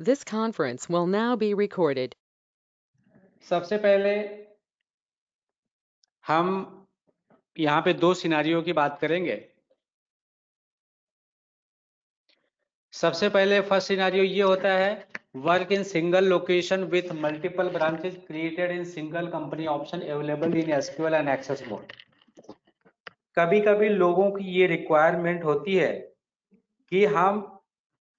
This conference will now be recorded. सबसे पहले हम यहाँ पे दो सिनारियों की बात करेंगे सबसे पहले फ़र्स्ट सिनारियो ये होता है work in single location with multiple branches created in single company option available in SQL and access mode कभी कभी लोगों की ये रिक्वायरमेंट होती है कि हम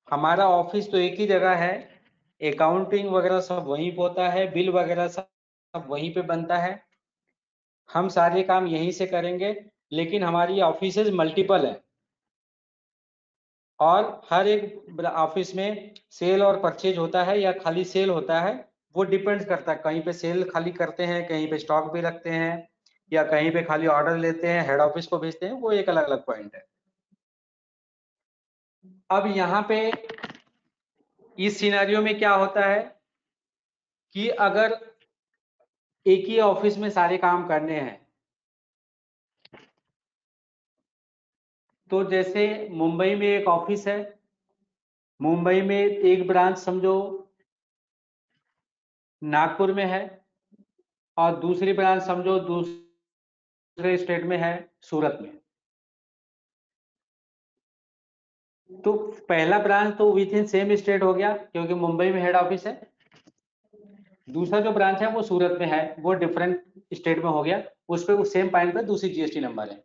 हमारा ऑफ़िस तो एक ही जगह है। अकाउंटिंग वगैरह सब वहीं पे होता है, बिल वगैरह सब वहीं पे बनता है। हम सारे काम यहीं से करेंगे, लेकिन हमारी ऑफ़िस मल्टीपल है। और हर एक ऑफ़िस में सेल और परचेज होता है या खाली सेल होता है, वो डिपेंड करता है। कहीं पे सेल खाली करते हैं, कहीं पे स्टॉक भी रखते हैं, या कहीं पे खाली ऑर्डर लेते हैं, हेड ऑफ़िस को भेजते हैं, वो एक अलग अलग पॉइंट है। अब यहाँ पे इस सिनेरियो में क्या होता है कि अगर एक ही ऑफ़िस में सारे काम करने हैं तो जैसे मुंबई में एक ऑफ़िस है, मुंबई में एक ब्रांच समझो नागपुर में है और दूसरी ब्रांच समझो दूसरे स्टेट में है सूरत में। तो पहला ब्रांच तो विथ इन सेम स्टेट हो गया, क्योंकि मुंबई में हेड ऑफ़िस है। दूसरा जो ब्रांच है, वो सूरत में है, वो डिफरेंट स्टेट में हो गया। उस पर सेम पॉइंट पे दूसरी जीएसटी नंबर है।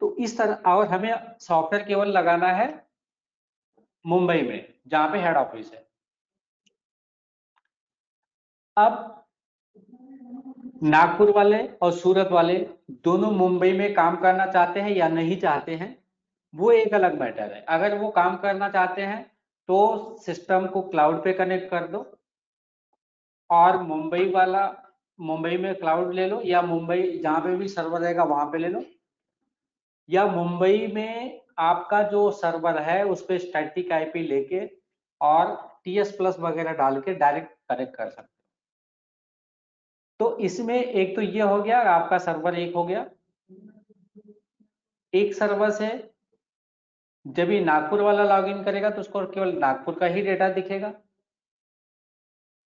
तो इस तरह, और हमें सॉफ्टवेयर केवल लगाना है मुंबई में, जहाँ पे हेड ऑफ़िस है। अब नागपुर वाले और सूरत वाले दोनों मुंबई में काम करना चाहते हैं या नहीं चाहते हैं वो एक अलग मैटर है। अगर वो काम करना चाहते हैं तो सिस्टम को क्लाउड पे कनेक्ट कर दो और मुंबई वाला, मुंबई में क्लाउड ले लो या मुंबई, जहाँ पे भी सर्वर रहेगा, वहाँ पे ले लो। या मुंबई में आपका जो सर्वर है, उस पर स्टैटिक आईपी लेके और टीएस प्लस वगैरह डाल के डायरेक्ट कनेक्ट कर सकते हो। तो इसमें एक तो ये हो गया, आपका सर्वर एक हो गया। एक सर्वर से जब ये नागपुर वाला लॉगिन करेगा तो उसको केवल नागपुर का ही डेटा दिखेगा।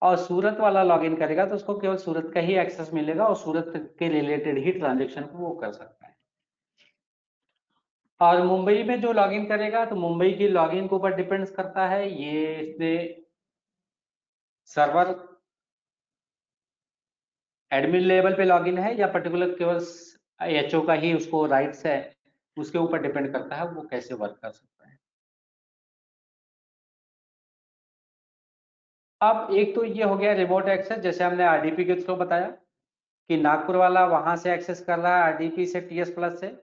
और सूरत वाला लॉगिन करेगा तो उसको केवल सूरत का ही एक्सेस मिलेगा और सूरत के रिलेटेड ही ट्रांजेक्शन को वो कर सकता है। और मुंबई में जो लॉगिन करेगा तो मुंबई की लॉगिन के ऊपर डिपेंड्स करता है। ये इससे सर्वर एडमिन लेवल पे लॉगिन है या पर्टिकुलर केवल एचओ का ही उसको राइट्स है। उसके ऊपर डिपेंड करता है वो कैसे वर्क कर सकता है। अब एक तो ये हो गया रिमोट एक्सेस जैसे हमने आरडीपी के थ्रू बताया कि नागपुर वाला वहाँ से एक्सेस कर रहा है आरडीपी से टीएस प्लस से।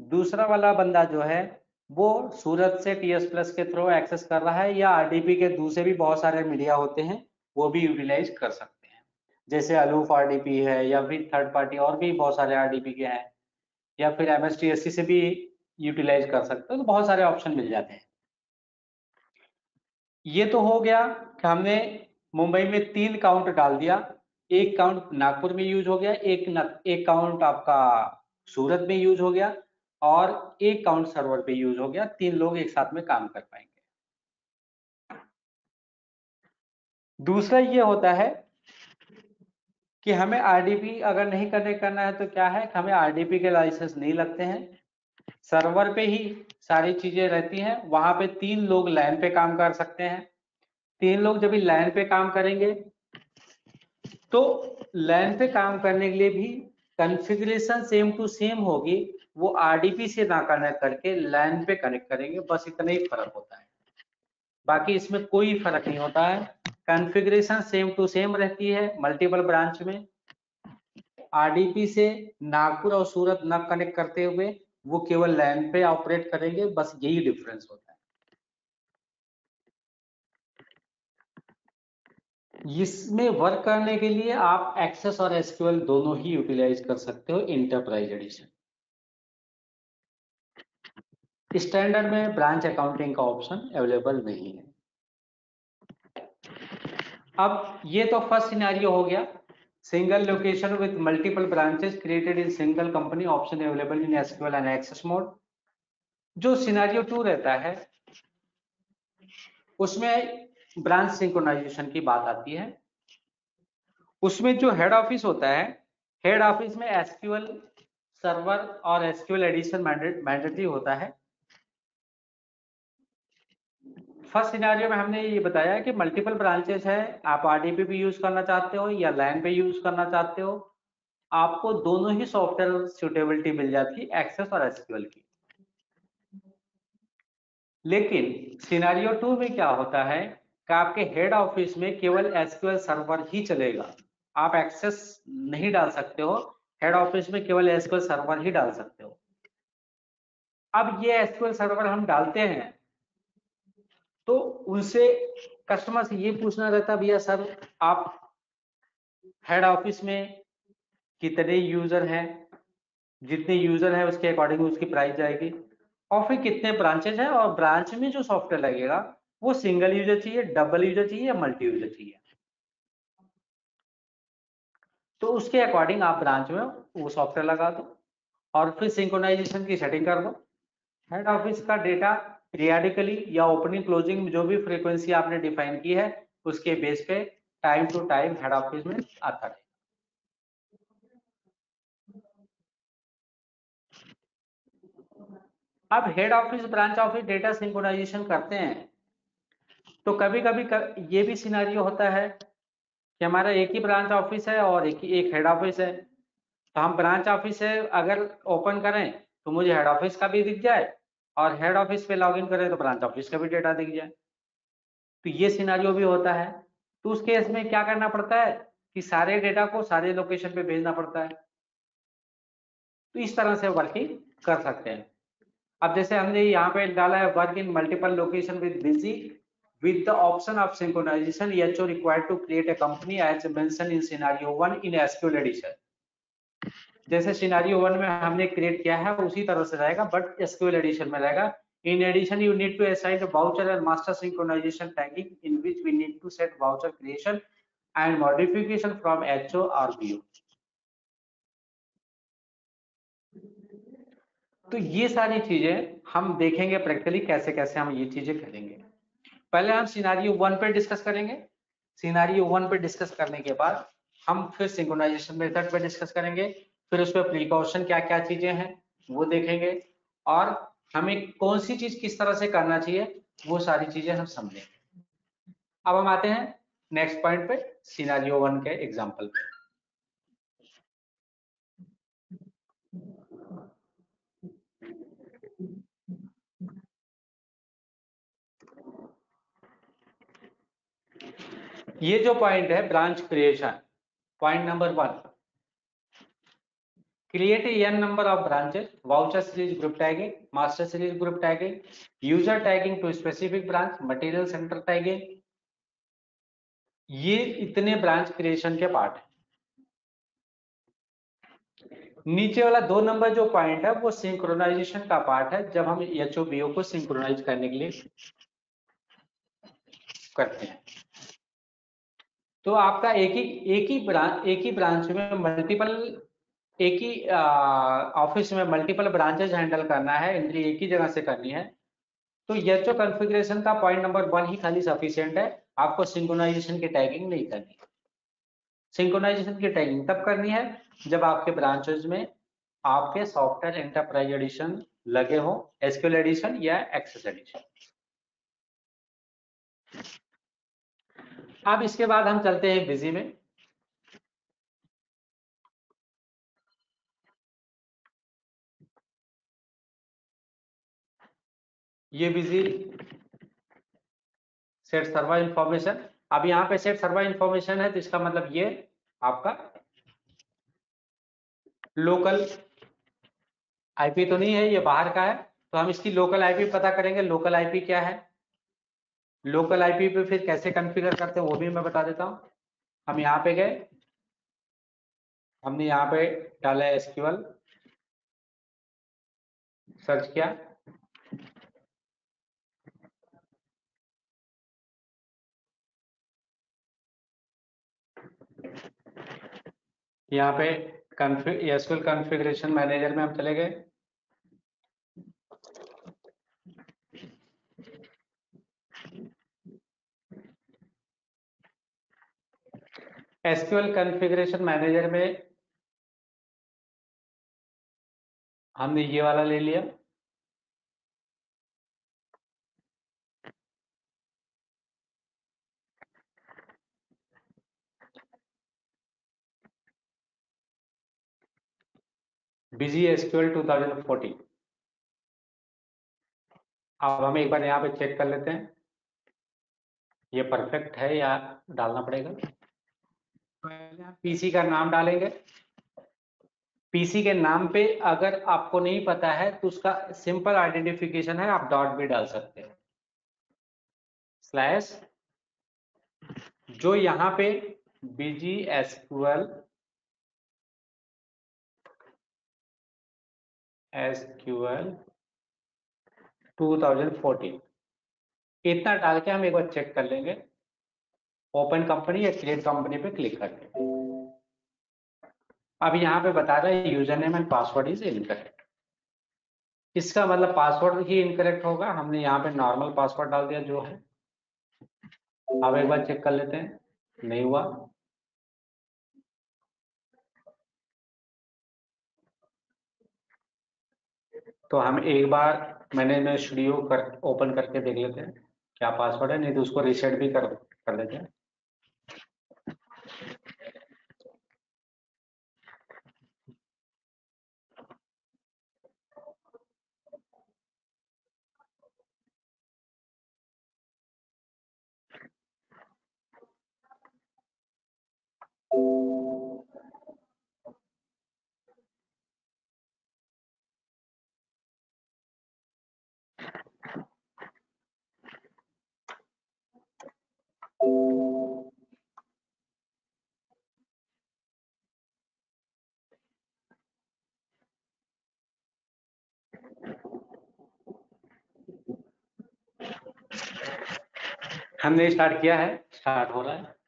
दूसरा वाला बंदा जो है, वो सूरत से टीएस प्लस के थ्रू एक्सेस कर रहा है या आरडीपी के दूसरे भी बहुत सारे मीडिया होते हैं, वो भी यूटिलाइज कर सकते हैं। जैसे अलूफ आरडीपी है या फिर थर्ड पार्टी और भी बहुत सारे आरडीपी के हैं। या फिर एम एस से भी यूटिलाइज कर सकते हो तो बहुत सारे ऑप्शन मिल जाते हैं। ये तो हो गया कि हमने मुंबई में तीन काउंट डाल दिया। एक काउंट नागपुर में यूज़ हो गया एक न, एक काउंट आपका सूरत में यूज़ हो गया और एक काउंट सर्वर पे यूज़ हो गया। तीन लोग एक साथ में काम कर पाएँगे। दूसरा ये होता है कि हमें आरडीपी अगर नहीं कनेक्ट करना है तो क्या है हमें आरडीपी के लाइसेंस नहीं लगते हैं। सर्वर पे ही सारी चीज़ें रहती हैं। वहाँ पे तीन लोग लाइन पे काम कर सकते हैं। तीन लोग जब लाइन पे काम करेंगे तो लाइन पे काम करने के लिए भी कॉन्फ़िगरेशन सेम टू सेम होगी। वो आरडीपी से ना कनेक्ट करके लाइन पे कनेक्ट करेंगे। बस इतना ही फ़र्क होता है। बाकी इसमें कोई फ़र्क नहीं होता है। कॉन्फ़िगरेशन सेम टू सेम रहती है मल्टीपल ब्रांच में। आरडीपी से नागपुर और सूरत न कनेक्ट करते हुए वो केवल लैन पे ऑपरेट करेंगे, बस यही डिफरेंस होता है। इसमें वर्क करने के लिए आप एक्सेस और एसक्यूएल दोनों ही यूटिलाइज कर सकते हो इंटरप्राइज एडिशन स्टैंडर्ड में ब्रांच अकाउंटिंग का ऑप्शन अवेलेबल नहीं है। अब ये तो फ़र्स्ट सिनेरियो हो गया। Single location with multiple branches created in single company option available in SQL and access mode जो सिनेरियो टू रहता है, उसमें ब्रांच सिंक्रोनाइजेशन की बात आती है। उसमें जो हेड ऑफ़िस होता है हेड ऑफ़िस में एसक्यूएल सर्वर और एसक्यूएल एडिशन मैंडेटरी होता है। फ़र्स्ट सिनेरियो में हमने ये बताया कि मल्टीपल ब्रांचेस है। आप आरडीपी भी यूज़ करना चाहते हो या लैन पे यूज़ करना चाहते हो। आपको दोनों ही सॉफ्टवेयर सुटेबिलिटी मिल जाती है एक्सेस और एसक्यूएल की। लेकिन सिनेरियो टू में क्या होता है कि आपके हेड ऑफ़िस में केवल एसक्यूएल सर्वर ही चलेगा। आप एक्सेस नहीं डाल सकते हो हेड ऑफ़िस में केवल एसक्यूएल सर्वर ही डाल सकते हो। अब ये एसक्यूएल सर्वर हम डालते हैं तो उनसे कस्टमर से ये पूछना रहता, भैया सर, आप हेड ऑफ़िस में कितने यूज़र हैं? जितने यूज़र है उसके अकॉर्डिंग उसकी प्राइस जाएगी। और फिर कितने ब्रांचेज हैं? और ब्रांच में जो सॉफ्टवेयर लगेगा, वो सिंगल यूज़र चाहिए डबल यूज़र चाहिए या मल्टी यूज़र चाहिए? तो उसके अकॉर्डिंग आप ब्रांच में वो सॉफ्टवेयर लगा दो और फिर सिंक्रोनाइजेशन की सेटिंग कर दो। हेड ऑफ़िस का डेटा पीरियाडिकली या ओपनिंग क्लोजिंग जो भी फ्रीक्वेंसी आपने डिफाइन की है, उसके बेस पे time to time head office में आता है अब head office branch office data synchronization करते हैं। तो कभी कभी ये भी सिनारियो होता है कि हमारा एक ही ब्रांच ऑफ़िस है और एक ही, एक हेड ऑफ़िस है। तो हम ब्रांच ऑफ़िस से अगर ओपन करें तो मुझे हेड ऑफ़िस का भी दिख जाए। और हेड ऑफ़िस पे लॉगिन करें तो ब्रांच ऑफ़िस का भी डेटा दिख जाए। तो ये सिनारियो भी होता है। तो उस केस में क्या करना पड़ता है कि सारे डेटा को सारे लोकेशन पे भेजना पड़ता है। तो इस तरह से वर्किंग कर सकते हैं। अब जैसे हमने यहाँ पे डाला है work in multiple location with busy with the option of synchronization HO required to create a company as mentioned in scenario 1 in SQL edition. जैसे सिनारियो वन में हमने क्रिएट किया है, उसी तरह से रहेगा बट एसक्यूएल एडिशन में रहेगा। In edition you need to assign voucher and master synchronization tagging in which we need to set voucher creation and modification from HO और बीओ तो ये सारी चीज़ें हम देखेंगे प्रैक्टिकली कैसे कैसे हम ये चीज़ें करेंगे। पहले हम सिनारियो वन पे डिस्कस करेंगे। सिनारियो वन पे डिस्कस करने के बाद हम फिर सिंक्रोनाइजेशन मेथड पे डिस्कस करेंगे। फिर उस पर प्रिकॉशन क्या क्या चीज़ें हैं, वो देखेंगे। और हमें कौन सी चीज़ किस तरह से करना चाहिए, वो सारी चीज़ें हम समझेंगे। अब हम आते हैं नेक्स्ट पॉइंट पे सिनारियो वन के एग्ज़ाम्पल पे। ये जो पॉइंट है branch creation point number one create a n number of branches voucher series group tagging master series group tagging user tagging to specific branch material center tagging ये इतने branch creation के part है नीचे वाला दो number जो point है वो सिंक्रोनाइजेशन का पार्ट है जब हम एच को सिंक्रोनाइज करने के लिए करते हैं तो आपका एक ही एक ही ब्रांच एक ही ब्रांच में मल्टीपल एक ही ऑफ़िस में मल्टीपल ब्रांचेज हैंडल करना है एंट्री एक ही जगह से करनी है। तो एच कॉन्फ़िगरेशन का पॉइंट नंबर वन ही खाली सफिशियंट है, आपको सिंक्रोनाइजेशन की टैगिंग नहीं करनी। सिंक्रोनाइजेशन की टैगिंग तब करनी है, जब आपके ब्रांचेज में आपके सॉफ्टवेयर एंटरप्राइज एडिशन लगे हो एसक्यूएल एडिशन या एक्सेस एडिशन अब इसके बाद हम चलते हैं बिज़ी में। ये बिज़ी सेट सर्वर इंफॉर्मेशन अब यहाँ पे सेट सर्वा इंफॉर्मेशन है तो इसका मतलब ये आपका लोकल आईपी तो नहीं है, ये बाहर का है। तो हम इसकी लोकल आईपी पता करेंगे लोकल आईपी क्या है? लोकल आईपी पे फिर कैसे कॉन्फ़िगर करते हैं, वो भी मैं बता देता हूँ। हम यहाँ पे गए। हमने यहाँ पे डाला एसक्यूएल सर्च किया। यहाँ पे एसक्यूएल कॉन्फ़िगरेशन मैनेजर में हम चले गए। एसक्यूएल कॉन्फ़िगरेशन मैनेजर में हमने ये वाला ले लिया। बिज़ी एसक्यूएल 2014 अब हम एक बार यहाँ पे चेक कर लेते हैं। ये परफेक्ट है या डालना पड़ेगा? पीसी का नाम डालेंगे। पीसी के नाम पे अगर आपको नहीं पता है तो उसका सिंपल आइडेंटिफिकेशन है, आप डॉट भी डाल सकते हैं। स्लैश। जो यहाँ पे बीजी एसक्यूएल एसक्यूएल 2014 इतना डाल के हम एक बार चेक कर लेंगे। ओपन कंपनी या क्रिएट कंपनी पे क्लिक करके। अब यहाँ पे बता रहा है user name and password is incorrect इसका मतलब पासवर्ड ही इनकरेक्ट होगा। हमने यहाँ पे नॉर्मल पासवर्ड डाल दिया जो है। अब एक बार चेक कर लेते हैं। नहीं हुआ। तो हम एक बार मैंने स्टूडियो कर ओपन करके देख लेते हैं क्या पासवर्ड है, नहीं तो उसको रीसेट भी कर कर लेते हैं। हमने स्टार्ट किया है स्टार्ट हो रहा है।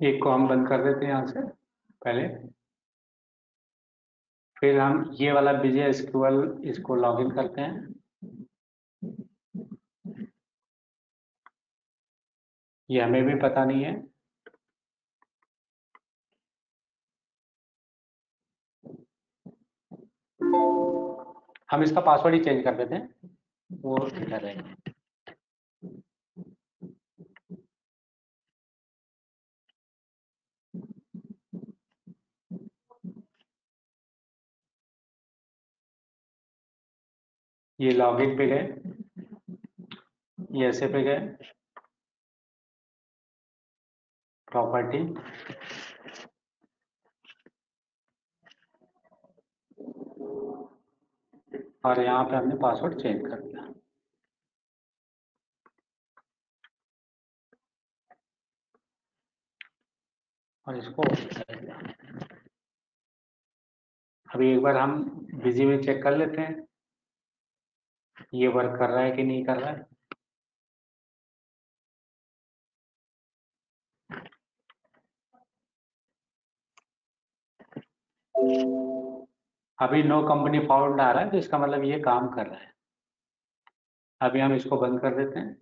एक को हम बंद कर देते हैं यहाँ से, पहले। फिर हम ये वाला विजय एसक्यूएल इसको लॉगिन करते हैं। ये हमें भी पता नहीं है। हम इसका पासवर्ड ही चेंज कर देते हैं। वो इधर रहेगा। ये लॉगिन पे गए ये ऐसे पे गए प्रॉपर्टी और यहाँ पे हमने पासवर्ड चेंज कर दिया। और इसको अभी एक बार हम बिज़ी में चेक कर लेते हैं। ये वर्क कर रहा है कि नहीं कर रहा है? अभी नो कंपनी फाउंड आ रहा है तो इसका मतलब ये काम कर रहा है। अभी हम इसको बंद कर देते हैं।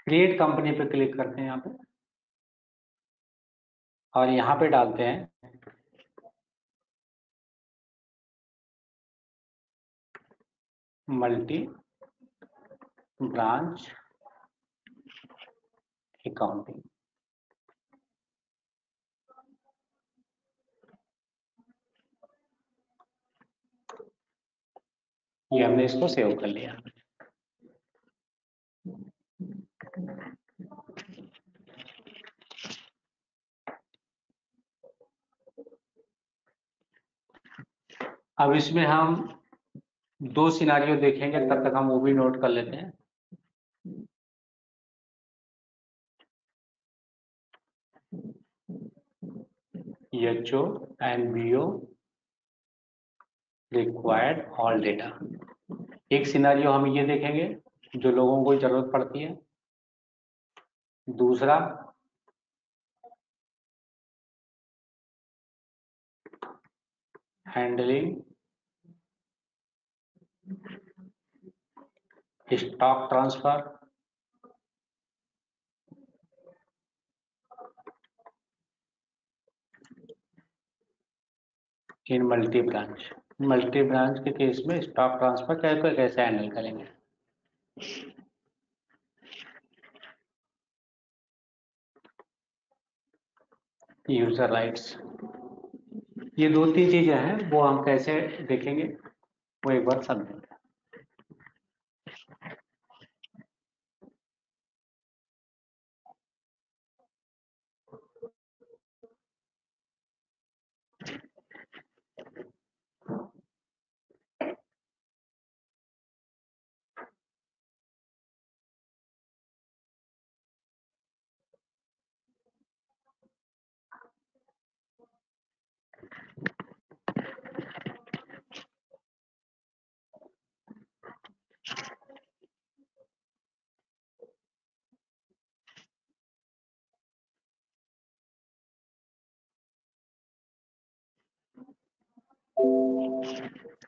क्रिएट कंपनी पे क्लिक करते हैं यहाँ पे। और यहाँ पे डालते हैं। मल्टी ब्रांच अकाउंटिंग ये हमने इसको सेव कर लिया अब इसमें हम दो सिनारियों देखेंगे तब तक हम वो भी नोट कर लेते हैं। H O and B O required all data एक सिनारियो हम ये देखेंगे, जो लोगों को ज़रूरत पड़ती है। दूसरा handling stock transfer in multi branch multi branch के केस में स्टॉक ट्रांसफ़र कैसे कैसे हैंडल करेंगे। यूज़र राइट्स ये दो तीन चीज़ें हैं, वो हम कैसे देखेंगे, वो एक बार समझेंगे।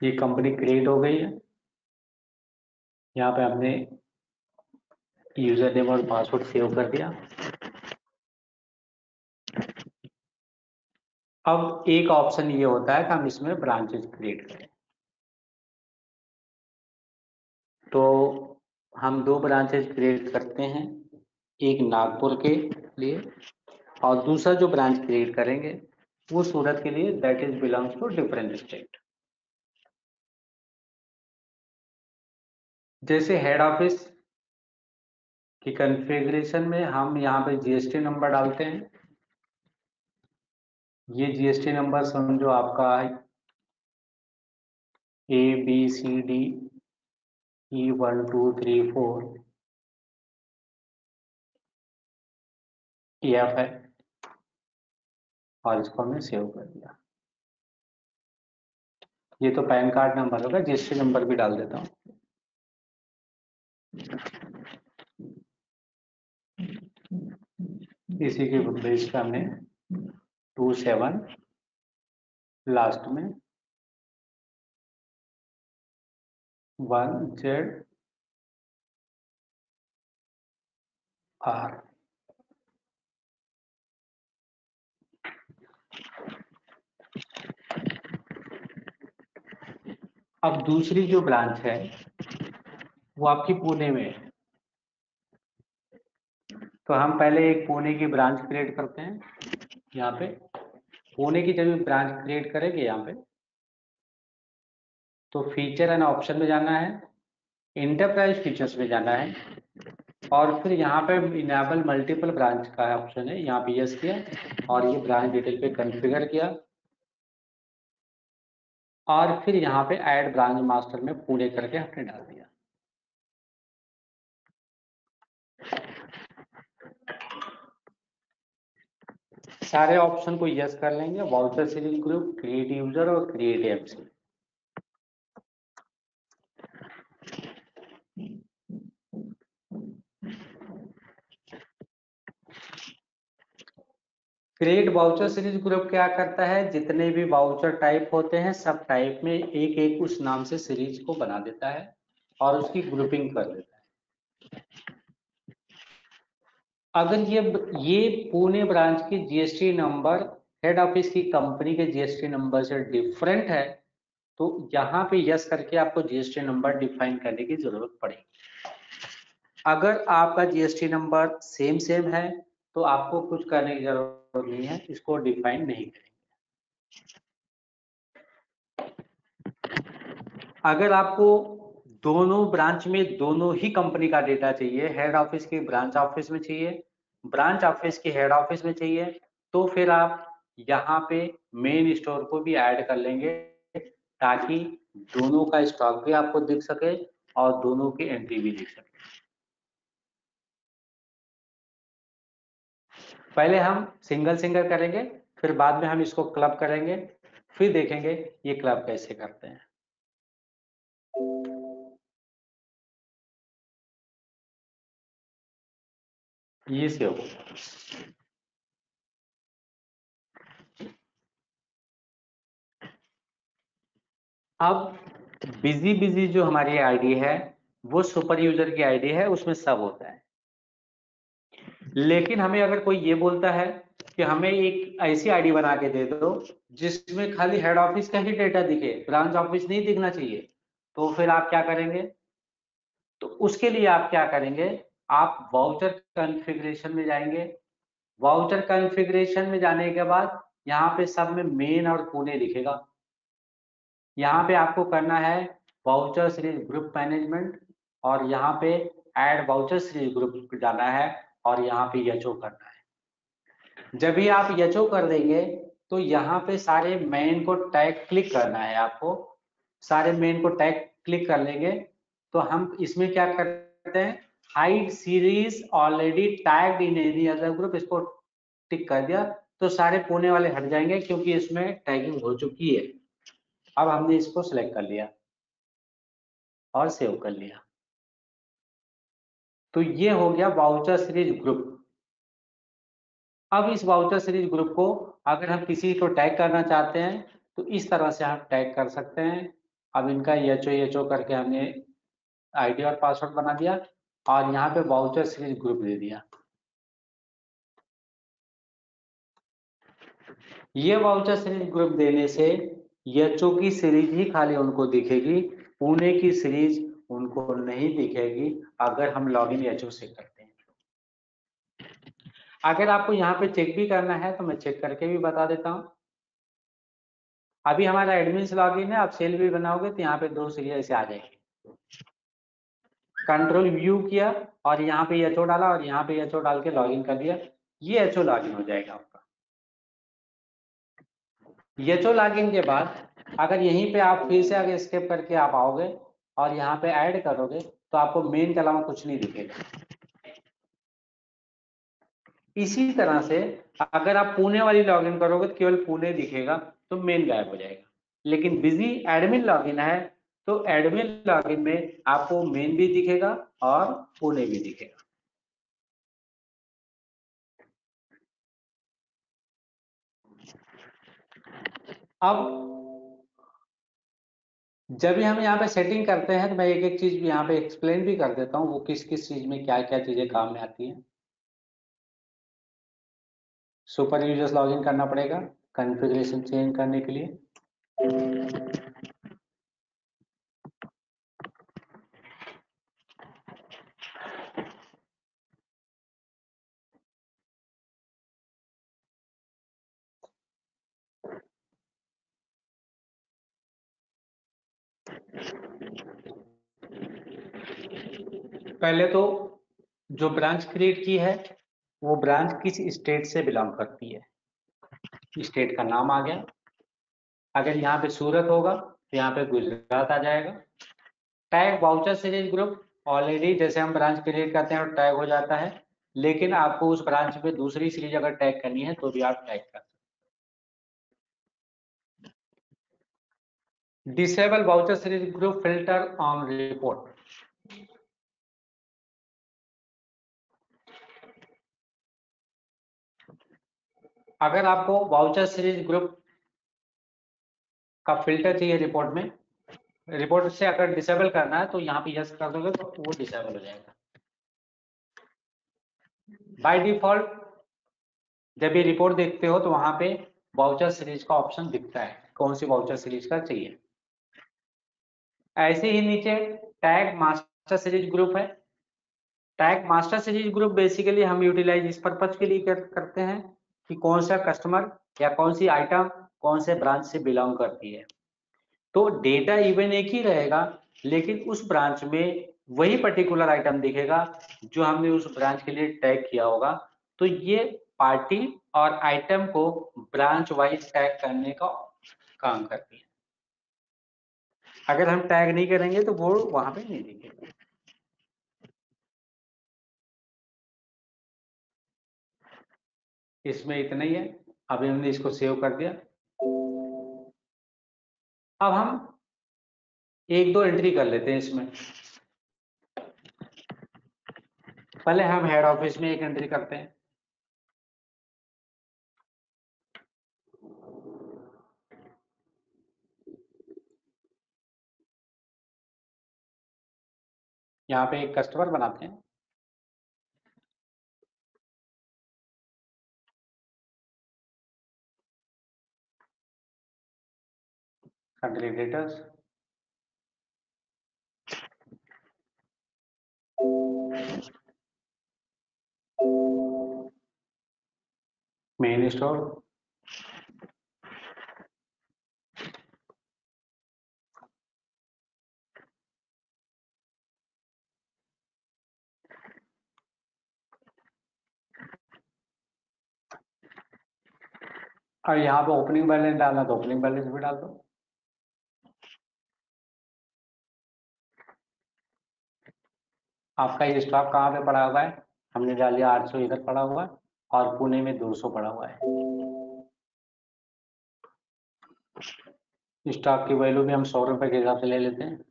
ये कंपनी क्रिएट हो गई है। यहाँ पे हमने यूज़र नेम और पासवर्ड सेव कर दिया। अब एक ऑप्शन ये होता है कि हम इसमें ब्रांचेस क्रिएट करें। तो हम दो ब्रांचेस क्रिएट करते हैं, एक नागपुर के लिए और दूसरा जो ब्रांच क्रिएट करेंगे वो सूरत के लिए that is belongs to different state जैसे हेड ऑफ़िस की कॉन्फ़िगरेशन में हम यहाँ पे जीएसटी नंबर डालते हैं। ये जीएसटी नंबर समझो आपका है A B C D E one two three four F है। और इसको हमने सेव कर दिया। ये तो पैन कार्ड नंबर होगा जीएसटी नंबर भी डाल देता हूँ। इसी के बेस पे हमने टू सेवन लास्ट में वन जेड आर अब दूसरी जो ब्रांच है, वो आपकी पुणे में है। तो हम पहले एक पुणे की ब्रांच क्रिएट करते हैं। यहाँ पे पुणे की जब ब्रांच क्रिएट करेंगे यहाँ पे तो फीचर एंड ऑप्शन में जाना है इंटरप्राइज फीचर्स में जाना है, और फिर यहाँ पे इनेबल मल्टीपल ब्रांच का ऑप्शन है। यहाँ पे यस किया और ये ब्रांच डिटेल पे कॉन्फ़िगर किया। और फिर यहाँ पे ऐड ब्रांच मास्टर में पूरे करके हमने डाल दिया। सारे ऑप्शन को यस कर लेंगे। Voucher series group create user और create MC create voucher series group क्या करता है? जितने भी वाउचर टाइप होते हैं, सब टाइप में एक एक उस नाम से सीरीज़ को बना देता है और उसकी ग्रुपिंग कर देता है। अगर ये ये पुणे ब्रांच की जीएसटी नंबर हेड ऑफ़िस की कंपनी के जीएसटी नंबर से डिफरेंट है तो यहाँ पे यस करके आपको जीएसटी नंबर डिफाइन करने की ज़रूरत पड़ेगी। अगर आपका जीएसटी नंबर सेम सेम है तो आपको कुछ करने की ज़रूरत नहीं है, इसको डिफाइन नहीं करेंगे। अगर आपको दोनों ब्रांच में दोनों ही कंपनी का डेटा चाहिए हेड ऑफ़िस के ब्रांच ऑफ़िस में चाहिए ब्रांच ऑफ़िस के हेड ऑफ़िस में चाहिए तो फिर आप यहाँ पे मेन स्टोर को भी ऐड कर लेंगे, ताकि दोनों का स्टॉक भी आपको दिख सके और दोनों की एंट्री भी दिख सके। पहले हम सिंगल सिंगल करेंगे, फिर बाद में हम इसको क्लब करेंगे, फिर देखेंगे ये क्लब कैसे करते हैं। ये से हो अब बिज़ी बिज़ी जो हमारी आईडी है, वो सुपर यूज़र की आईडी है, उसमें सब होता है। लेकिन हमें अगर कोई ये बोलता है कि हमें एक ऐसी आईडी बना के दे दो, जिसमें खाली हेड ऑफ़िस का ही डेटा दिखे ब्रांच ऑफ़िस नहीं दिखना चाहिए तो फिर आप क्या करेंगे? तो उसके लिए आप क्या करेंगे? आप वाउचर कॉन्फ़िगरेशन में जाएँगे। वाउचर कॉन्फ़िगरेशन में जाने के बाद यहाँ पे सब में मेन और पुणे लिखेगा। यहाँ पे आपको करना है वाउचर सीरीज़ ग्रुप मैनेजमेंट और यहाँ पे एड वाउचर सीरीज़ ग्रुप जाना है। और यहाँ पे यचो करना है। जब भी आप यचो कर देंगे तो यहाँ पे सारे मेन को टैग क्लिक करना है आपको। सारे मेन को टैग क्लिक कर लेंगे तो हम इसमें क्या करते हैं? Hide series already tag in any other group इसको टिक कर दिया तो सारे पुणे वाले हट जाएँगे क्योंकि इसमें टैगिंग हो चुकी है। अब हमने इसको सिलेक्ट कर लिया और सेव कर लिया। तो ये हो गया वाउचर सीरीज़ ग्रुप अब इस वाउचर सीरीज़ ग्रुप को अगर हम किसी को टैग करना चाहते हैं तो इस तरह से हम टैग कर सकते हैं। अब इनका एच ओ करके हमने आईडी और पासवर्ड बना दिया और यहाँ पे वाउचर सीरीज़ ग्रुप दे दिया। ये वाउचर सीरीज़ ग्रुप देने से एचओ की सीरीज़ ही खाली उनको दिखेगी। पुणे की सीरीज़ उनको नहीं दिखेगी अगर हम लॉगिन एचओ से करते हैं। अगर आपको यहाँ पे चेक भी करना है तो मैं चेक करके भी बता देता हूँ। अभी हमारा एडमिन से लॉगिन है, आप सेल भी बनाओगे तो यहाँ पे दो सीरीज़ ऐसे आ जाएँगे। कंट्रोल व्यू किया और यहाँ पे एचओ डाला और यहाँ पे एचओ डाल के लॉगिन कर दिया। ये एचओ लॉगिन हो जाएगा आपका। एचओ लॉगिन के बाद अगर यहीं पे आप फिर से अगर स्केप करके आप आओगे और यहाँ पे ऐड करोगे तो आपको मेन के अलावा कुछ नहीं दिखेगा। इसी तरह से अगर आप पुणे वाली लॉगिन करोगे तो केवल पुणे दिखेगा तो मेन गायब हो जाएगा। लेकिन बिज़ी एडमिन लॉगिन है तो एडमिन लॉगिन में आपको मेन भी दिखेगा और पुणे भी दिखेगा। अब जब भी हम यहाँ पे सेटिंग करते हैं तो मैं एक एक चीज़ भी यहाँ पे एक्सप्लेन भी कर देता हूँ, वो किस किस चीज़ में क्या क्या चीज़ें काम में आती है। सुपर यूज़र्स लॉगिन करना पड़ेगा कॉन्फ़िगरेशन चेंज करने के लिए। पहले तो जो ब्रांच क्रिएट की है, वो ब्रांच किस स्टेट से बिलोंग करती है? स्टेट का नाम आ गया। अगर यहाँ पे सूरत होगा तो यहाँ पे गुजरात आ जाएगा। Tag voucher series group already जैसे हम ब्रांच क्रिएट करते हैं और टैग हो जाता है, लेकिन आपको उस ब्रांच में दूसरी सीरीज़ अगर टैग करनी है तो भी आप टैग कर disable voucher series group filter on report अगर आपको वाउचर सीरीज़ ग्रुप का फ़िल्टर चाहिए रिपोर्ट में रिपोर्ट से अगर डिसेबल करना है तो यहाँ पे यस कर दोगे तो वो डिसेबल हो जाएगा। बाय डिफ़ॉल्ट जब ये रिपोर्ट देखते हो तो वहाँ पे वाउचर सीरीज़ का ऑप्शन दिखता है कौन सी वाउचर सीरीज़ का चाहिए। ऐसे ही नीचे टैग मास्टर सीरीज़ ग्रुप है। Tag master series group basically हम यूटिलाइज इस पर्पज के लिए कर, करते हैं। कि कौन सा कस्टमर या कौन सी आइटम कौन से ब्रांच से बिलोंग करती है। तो डेटा इवन एक ही रहेगा, लेकिन उस ब्रांच में वही पर्टिकुलर आइटम दिखेगा जो हमने उस ब्रांच के लिए टैग किया होगा। तो ये पार्टी और आइटम को ब्रांच वाइज टैग करने का काम करती है। अगर हम टैग नहीं करेंगे तो वो वहाँ पे नहीं दिखेगा। इसमें इतना ही है। अभी हमने इसको सेव कर दिया। अब हम एक दो एंट्री कर लेते हैं इसमें। पहले हम हेड ऑफ़िस में एक एंट्री करते हैं। यहाँ पे एक कस्टमर बनाते हैं। Country debtors main store. और यहाँ पे ओपनिंग बैलेंस डालना तो ओपनिंग बैलेंस भी डाल दो। आपका ये स्टॉक कहाँ पे पड़ा हुआ है? हमने डाल आठ सौ इधर पड़ा हुआ है और पुणे में दो सौ पड़ा हुआ है। स्टॉक की वैल्यू भी हम सौ रुपए के हिसाब से ले लेते हैं।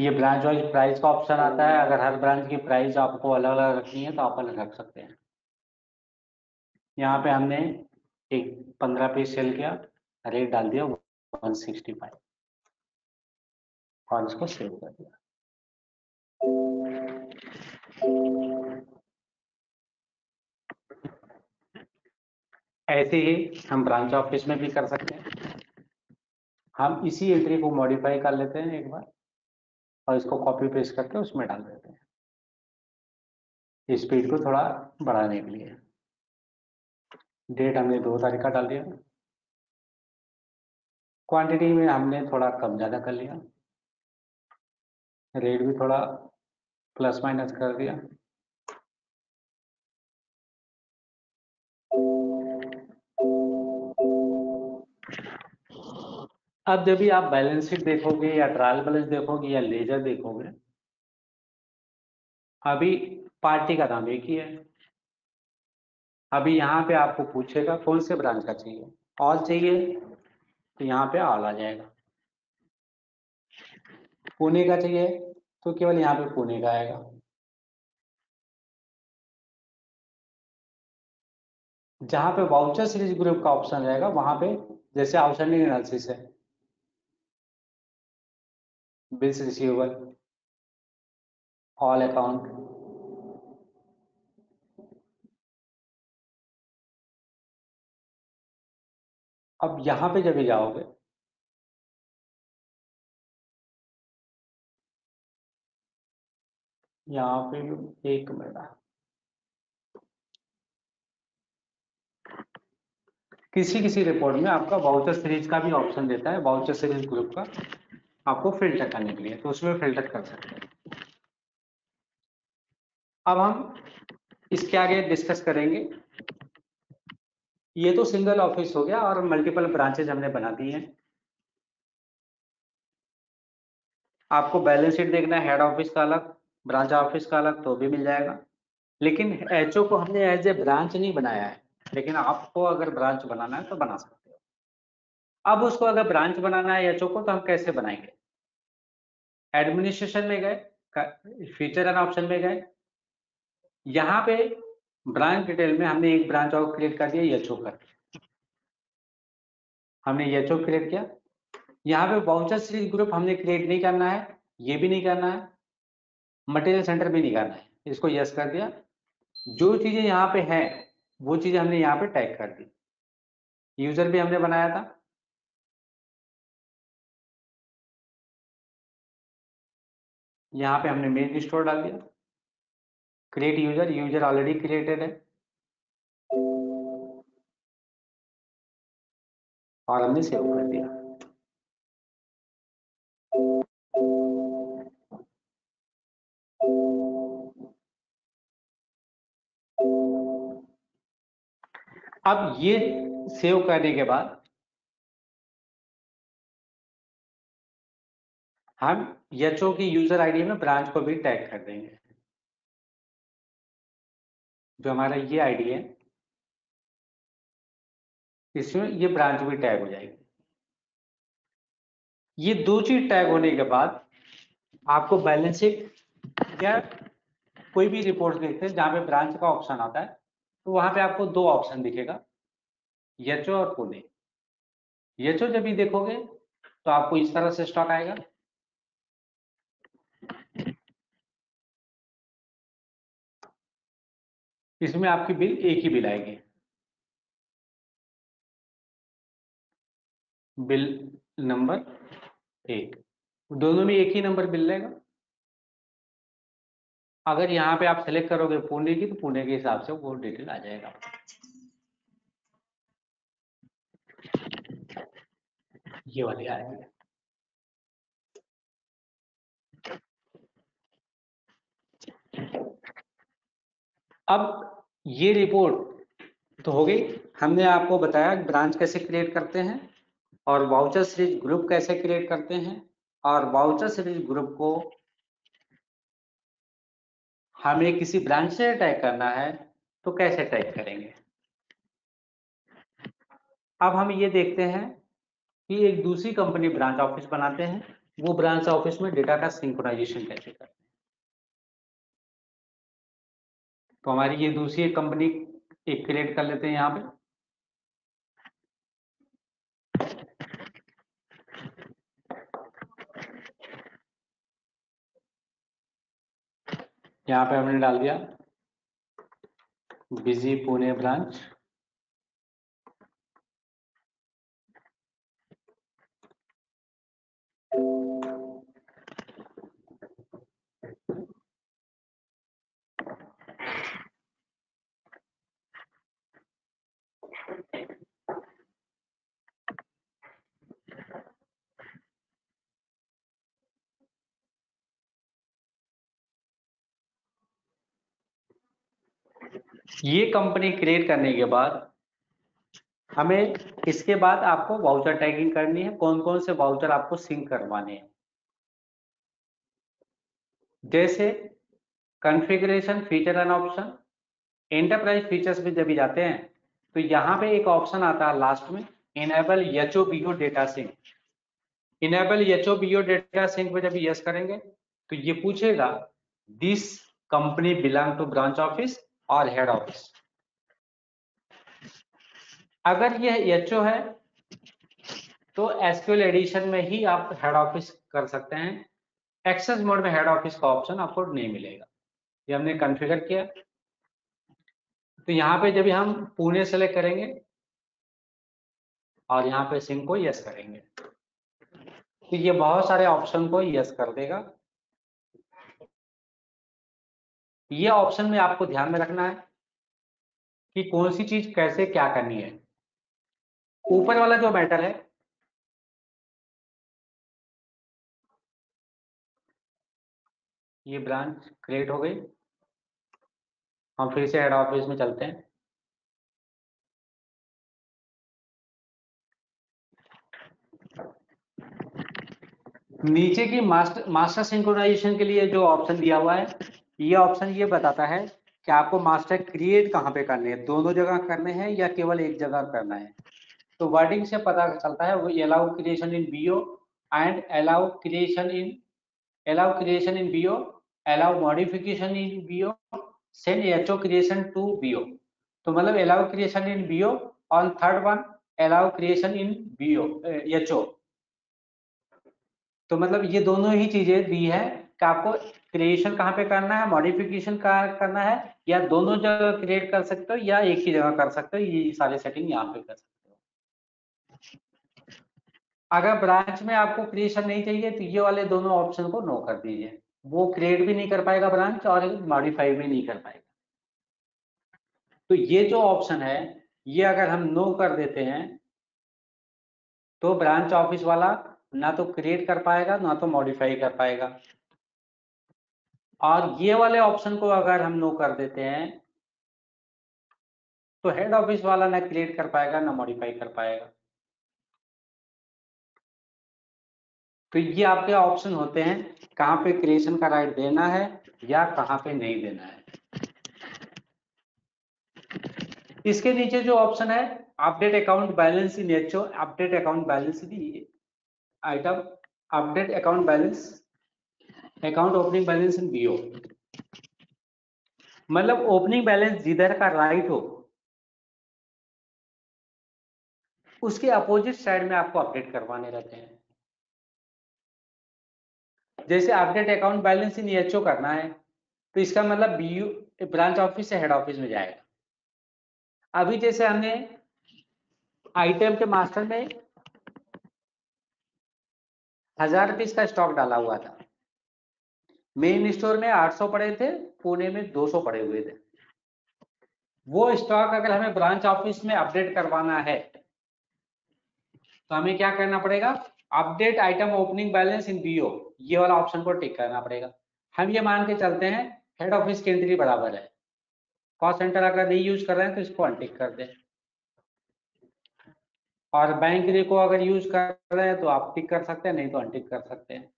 ये ब्रांच वाइज प्राइस का ऑप्शन आता है। अगर हर ब्रांच की प्राइस आपको अलग अलग रखनी है तो आप अलग रख सकते हैं। यहाँ पे हमने एक पंद्रह पीस सेल किया, रेट डाल दिया वन सिक्सटी फाइव और इसको सेव कर दिया। ऐसे ही हम ब्रांच ऑफ़िस में भी कर सकते हैं। हम इसी एंट्री को मॉडिफाई कर लेते हैं एक बार और इसको कॉपी पेस्ट करके उसमें डाल देते हैं। स्पीड को थोड़ा बढ़ाने के लिए। डेट हमने दो तारीख का डाल दिया। क्वांटिटी में हमने थोड़ा कम ज़्यादा कर लिया। रेट भी थोड़ा प्लस माइनस कर दिया। अब जब भी आप बैलेंस शीट देखोगे या ट्रायल बैलेंस देखोगे या लेजर देखोगे, अभी पार्टी का दाम एक ही है। अभी यहाँ पे आपको पूछेगा, कौन से ब्रांच का चाहिए? ऑल चाहिए तो यहाँ पे ऑल आ जाएगा। पुणे का चाहिए तो केवल यहाँ पे पुणे का आएगा। जहाँ पे वाउचर सीरीज़ ग्रुप का ऑप्शन रहेगा, वहाँ पे जैसे आउटस्टैंडिंग एनालिसिस है। बिल्स रिसीवेबल ऑल अकाउंट अब यहाँ पे जब जाओगे यहाँ पे एक मिनट किसी किसी रिपोर्ट में आपका वाउचर सीरीज़ का भी ऑप्शन देता है वाउचर सीरीज़ ग्रुप का, आपको फ़िल्टर करने के लिए तो उसमें फ़िल्टर कर सकते हैं। अब हम इसके आगे डिस्कस करेंगे। ये तो सिंगल ऑफ़िस हो गया और मल्टीपल ब्रांचेज हमने बना दी हैं। आपको बैलेंस शीट देखना हेड ऑफ़िस का अलग ब्रांच ऑफ़िस का अलग तो भी मिल जाएगा। लेकिन एचओ को हमने एज ए ब्रांच नहीं बनाया है, लेकिन आपको अगर ब्रांच बनाना है तो बना सकते हो। अब उसको अगर ब्रांच बनाना है एचओ को तो हम कैसे बनाएँगे? एडमिनिस्ट्रेशन में गए फीचर एंड ऑप्शन में गए। यहाँ पे ब्रांच डिटेल में हमने एक ब्रांच और क्रिएट कर दिया एच कर हमने एच क्रिएट किया। यहाँ पे बाउंसर सीरीज़ ग्रुप हमने क्रिएट नहीं करना है, ये भी नहीं करना है मटेरियल सेंटर भी नहीं करना है। इसको यस कर दिया। जो चीज़ें यहाँ पे है, वो चीज़ें हमने यहाँ पे टैग कर दी। यूज़र भी हमने बनाया था। यहाँ पे हमने मेन स्टोर डाल दिया। Create user user already created है। और हमने सेव कर दिया। अब ये सेव करने के बाद हम एचओ की यूज़र आईडी में ब्रांच को भी टैग कर देंगे। जो हमारा ये आईडी है। इसमें ये ब्रांच भी टैग हो जाएगी। ये दो चीज़ टैग होने के बाद आपको बैलेंस शीट या कोई भी रिपोर्ट देखते हैं जहाँ पे ब्रांच का ऑप्शन आता है तो वहाँ पे आपको दो ऑप्शन दिखेगा, यचो और पुणे। यचो जब भी देखोगे तो आपको इस तरह से स्टॉक आएगा। इसमें आपकी बिल एक ही बिल आएगी। बिल नंबर एक। दोनों में एक ही नंबर बिल लेगा अगर यहाँ पे आप सेलेक्ट करोगे पुणे की तो पुणे के हिसाब से वो डिटेल आ जाएगा। ये वाली आ रही है। अब ये रिपोर्ट तो हो गई। हमने आपको बताया ब्रांच कैसे क्रिएट करते हैं और वाउचर सीरीज़ ग्रुप कैसे क्रिएट करते हैं और वाउचर सीरीज़ ग्रुप को हमें किसी ब्रांच से अटैक करना है तो कैसे अटैक करेंगे? अब हम ये देखते हैं कि एक दूसरी कंपनी ब्रांच ऑफ़िस बनाते हैं। वो ब्रांच ऑफ़िस में डेटा का सिंक्रोनाइजेशन कैसे करते हैं? तो हमारी ये दूसरी कंपनी एक क्रिएट कर लेते हैं यहाँ पे। यहाँ पे हमने डाल दिया। बिज़ी पुणे ब्रांच ये कंपनी क्रिएट करने के बाद हमें इसके बाद आपको वाउचर टैगिंग करनी है कौन कौन से वाउचर आपको सिंक करवाने हैं। जैसे configuration feature and option enterprise features में जब जाते हैं तो यहाँ पे एक ऑप्शन आता है लास्ट में enable H O data sync enable H O data sync पे जब यस करेंगे तो ये पूछेगा this company belong to branch office और हेड ऑफ़िस अगर यह एच है तो एसक्यूएल एडिशन में ही आप हेड ऑफ़िस कर सकते हैं। एक्सेस मोड में हेड ऑफ़िस का ऑप्शन आपको नहीं मिलेगा। ये हमने कॉन्फ़िगर किया। तो यहाँ पे जब हम पुणे सेलेक्ट करेंगे, और यहाँ पे सिंह को यस करेंगे तो ये बहुत सारे ऑप्शन को यस कर देगा। ये ऑप्शन में आपको ध्यान में रखना है कि कौन सी चीज़ कैसे क्या करनी है। ऊपर वाला जो मैटर है, ये ब्रांच क्रिएट हो गई। हम फिर से हेड ऑफ़िस में चलते हैं। नीचे की मास्टर मास्टर सिंक्रोनाइजेशन के लिए जो ऑप्शन दिया हुआ है ये ऑप्शन ये बताता है कि आपको मास्टर क्रिएट कहाँ पे करने हैं? दोनों जगह करने हैं या केवल एक जगह करना है? तो वर्डिंग से पता चलता है, वो allow creation in BO and allow creation in allow creation in BO allow modification in BO send HO creation to BO तो मतलब allow creation in BO on third one allow creation in BO HO तो मतलब ये दोनों ही चीज़ें दी है कि आपको क्रिएशन कहाँ पे करना है? मॉडिफिकेशन कहाँ करना है? या दोनों जगह क्रिएट कर सकते हो या एक ही जगह कर सकते हो? ये सारे सेटिंग यहाँ पे कर सकते हो। अगर ब्रांच में आपको क्रिएशन नहीं चाहिए तो ये वाले दोनों ऑप्शन को नो कर दीजिए। वो क्रिएट भी नहीं कर पाएगा ब्रांच और मॉडिफाई भी नहीं कर पाएगा। तो ये जो ऑप्शन है, ये अगर हम नो कर देते हैं तो ब्रांच ऑफ़िस वाला ना तो क्रिएट कर पाएगा, ना तो मॉडिफाई कर पाएगा। और ये वाले ऑप्शन को अगर हम नो कर देते हैं तो हेड ऑफ़िस वाला ना क्रिएट कर पाएगा, ना मॉडिफाई कर पाएगा। तो ये आपके ऑप्शन होते हैं, कहाँ पे क्रिएशन का राइट देना है या कहाँ पे नहीं देना है। इसके नीचे जो ऑप्शन है update account balance in HO update account balance item update account balance account opening balance in BO मतलब ओपनिंग बैलेंस जिधर का राइट हो, उसके अपोजिट साइड में आपको अपडेट करवाने रहते हैं। जैसे update account balance in HO करना है तो इसका मतलब बीयू ब्रांच ऑफ़िस से हेड ऑफ़िस में जाएगा। अभी जैसे हमने आइटम के मास्टर में हज़ार रुपीस का स्टॉक डाला हुआ था। मेन स्टोर में 800 पड़े थे, पुणे में 200 पड़े हुए थे। वो स्टॉक अगर हमें ब्रांच ऑफ़िस में अपडेट करवाना है तो हमें क्या करना पड़ेगा? Update item opening balance in BO ये वाला ऑप्शन को टिक करना पड़ेगा। हम ये मान के चलते हैं हेड ऑफ़िस की एंट्री बराबर है। कॉस्ट सेंटर अगर नहीं यूज़ कर रहे हैं तो इसको अनटिक कर दें। और बैंक को अगर यूज़ कर रहे हैं तो आप टिक कर सकते हैं, नहीं तो अनटिक कर सकते हैं।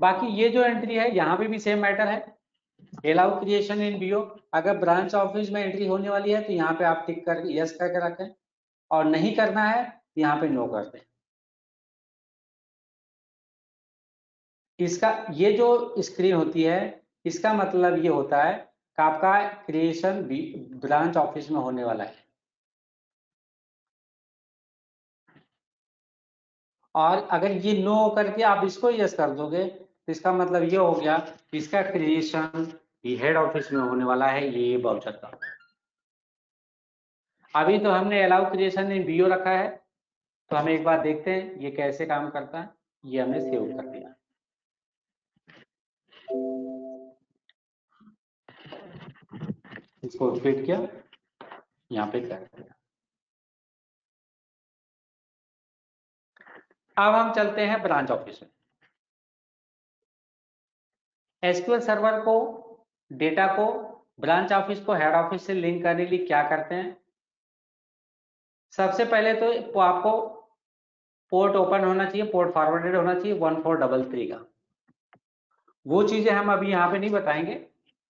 बाकी ये जो एंट्री है, यहाँ पे भी सेम मैटर है। एलाउ क्रिएशन इन बीओ अगर ब्रांच ऑफ़िस में एंट्री होने वाली है तो यहाँ पे आप टिक कर यस करके रखें। और नहीं करना है तो यहाँ पे नो कर दें इसका, ये जो स्क्रीन होती है, इसका मतलब ये होता है कि आपका क्रिएशन ब्रांच ऑफ़िस में होने वाला है। और अगर ये नो करके आप इसको यस कर दोगे इसका मतलब ये हो गया इसका क्रिएशन हेड ऑफ़िस में होने वाला है, ये बाउचर का। अभी तो हमने अलाउ क्रिएशन इन बीओ रखा है तो हम एक बार देखते हैं ये कैसे काम करता है, ये हमने सेव कर दिया। इसको फिट किया, यहाँ पे कर दिया अब हम चलते हैं ब्रांच ऑफ़िस में। एसक्यूएल सर्वर को, डेटा को, ब्रांच ऑफ़िस को, हेड ऑफ़िस से लिंक करने के लिए क्या करते हैं? सबसे पहले तो आपको पोर्ट ओपन होना चाहिए, पोर्ट फॉरवर्डेड होना चाहिए, वन फोर डबल थ्री का। वो चीज़ें हम अभी यहाँ पे नहीं बताएँगे।